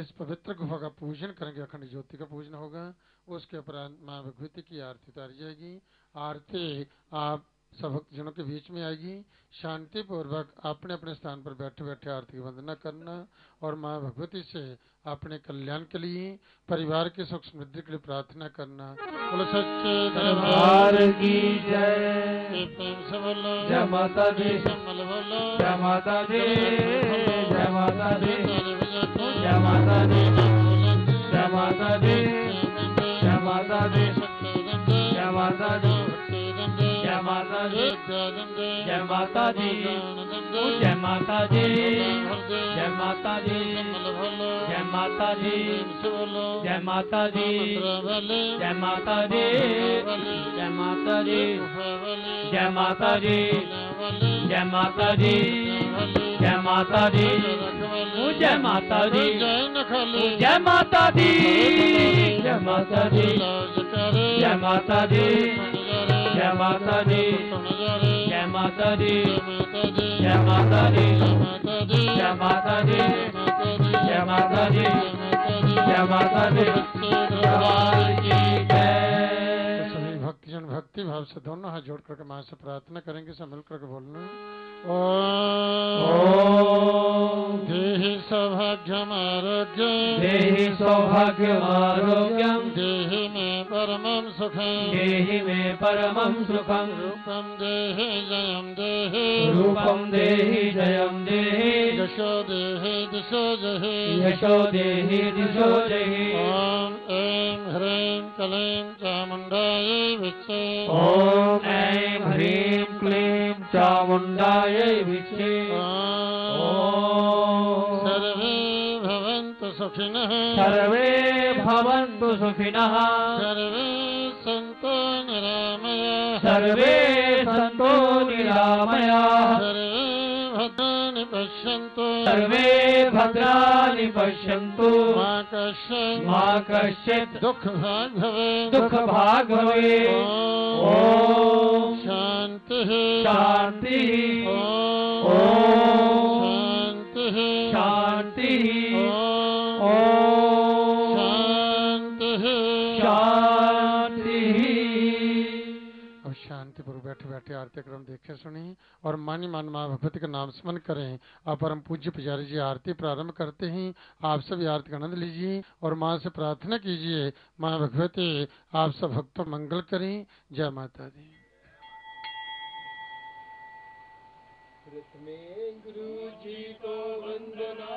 इस पवित्र गुफा का पूजन करेंगे अखंड ज्योति का पूजन होगा उसके उपरांत माँ भगवती की आरती उतारी जाएगी। आरती आप सब जनों के बीच में आएगी। शांति पूर्वक अपने अपने स्थान पर बैठे बैठे आरती की वंदना करना और माँ भगवती से अपने कल्याण के लिए परिवार के सुख समृद्धि के लिए प्रार्थना करना। बोलो सच्चे दरबार की जय। बोलो। जय माता दी। बोलो। जय माता दी। जय माता दी। जय माता दी जय माता दी जय माता दी जय माता दी जय माता दी जय माता दी जय माता दी जय माता दी जय माता दी जय माता दी जय माता दी जय माता दी जय माता दी जय माता दी जय माता दी जय माता दी जय माता दी जय माता दी जय माता दी जय माता दी दरबार की जय भक्तजन भक्ति भाव से दोनों हाथ जोड़ करके माँ से प्रार्थना करेंगे सब मिल करके बोलना सौभाग्य देहि सौभाग्यम आरोग्यम। देहि सौभाग्यमारोग्यं देहि मे परमं सुखम देहि मे परमं सुखं। रूपम देहि जयम देहि। रूपं देहि जयं देहि। यशो देहि दिशो जहि। यशो देहि दिशो देहि ओम ऐं ह्रीं क्लीं चामुण्डायै विच्चे। ॐ ऐं ह्रीं क्लीं चामुण्डायै विचे सुखिनः सर्वे भवन्तु सुखिनः। सर्वे सन्तु निरामयाः। सर्वे सन्तो निरामयाः। सर्वे भद्राणि पश्यन्तु। सर्वे भद्राणि पश्यन्तु। मा कश्चित् मा कश्चित् दुःखभाग् भवेत् दुःखभाग् भवेत् ॐ शान्तिः। शान्तिः। ॐ शान्तिः। शान्तिः। ॐ ॐ शान्तिः शान्तिः शांति। पूर्व बैठे बैठे आरती क्रम देखे सुनी और मानी मान माँ भगवती का नाम स्मरण करें। आप परम पूज्य पुजारी जी आरती प्रारंभ करते हैं। आप सभी आरती का आनंद लीजिए और माँ से प्रार्थना कीजिए माँ भगवती आप सब भक्तों मंगल करें। जय माता दी। गुरु जी को वंदना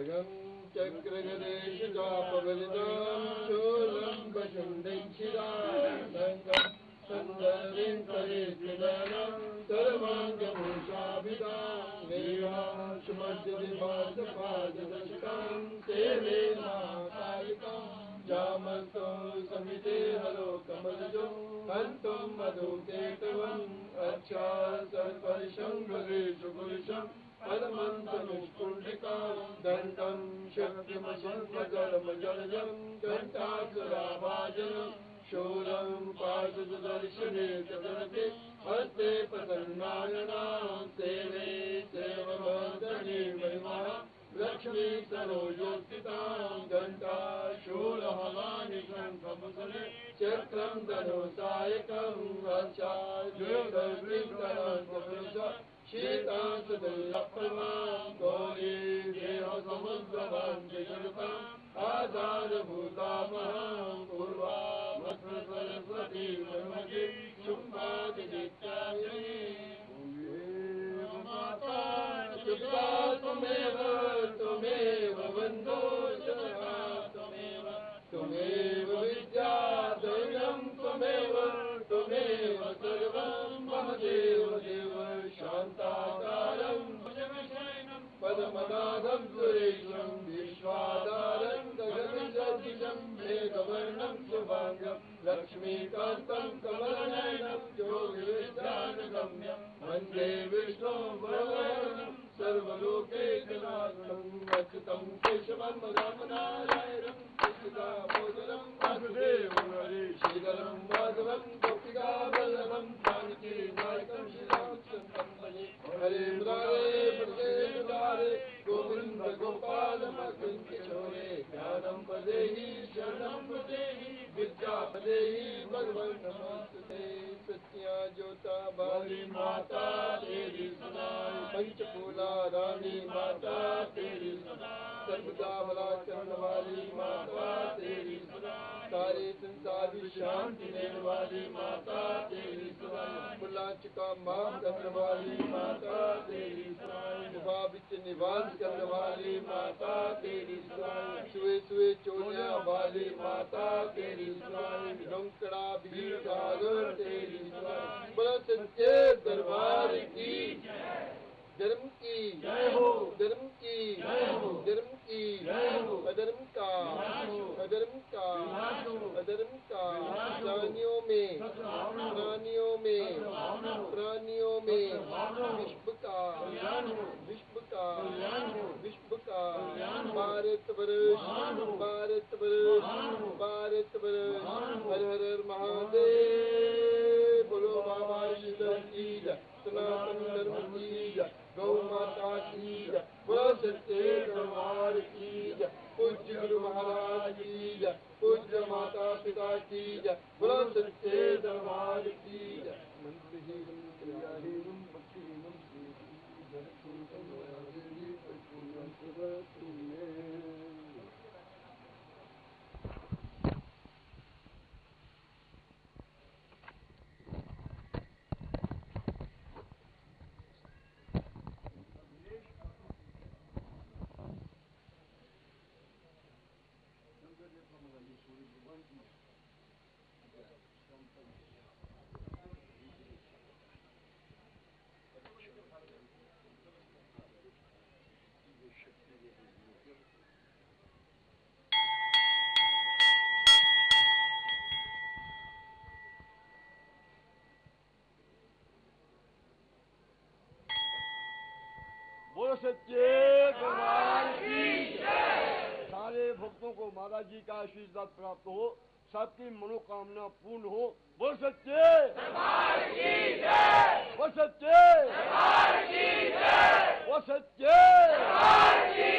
खड्गं चक्रगदेशचापबलिदां शूलं घण्टासुराभाजनं शूलं पार्श्वदर्शने चतुरते हस्ते प्रसन्नायनां सेवे महिमा लक्ष्मी सरोजोत्थितां घण्टा शूलहलानि शङ्खमुसले चक्रं धनुसायकं हर्षाद्युगर्विकरं शीतांशदुल्लभमां गौरी देहसमुद्रवन्दिकृताम् आधारभूतामहां पूर्वा सरस्वती ब्रह्मजी शुम्भादित्यागिनी माता त्वमेव। লোকে रानी माता तेरी सर्वदा भला चरण वाली माता तेरी सारे संसार की शांति देने वाली माता तेरी सुनाई बुला चुका माफ़ करने वाली माता तेरी विच निवास करने वाली माता तेरी सुए सुए चोलिया वाली माता तेरी रंकड़ा भीड़ सागर तेरी बोला दरबार की धर्म की जय हो। धर्म की जय हो। धर्म की जय हो। अधर्म का अधर्म का अधर्म का प्राणियों में प्राणियों में प्राणियों में विश्व का विश्व का विश्व का भारत वर्ष भारत वर्ष भारत वर्ष। हर हर हर महादेव। बोलो बाबा शिव की सनातन धर्म की जय। गौ माता की सच्चे दरबार की जय पूज्य गुरु महाराज की जय पूज्य माता पिता की सच्चे दरबार की जय मंत्रहीनम सच्चे दरबार की सारे भक्तों को महाराज जी का आशीर्वाद प्राप्त हो सबकी मनोकामना पूर्ण हो। वो सच्चे। वो सच्चे। वो सच्चे।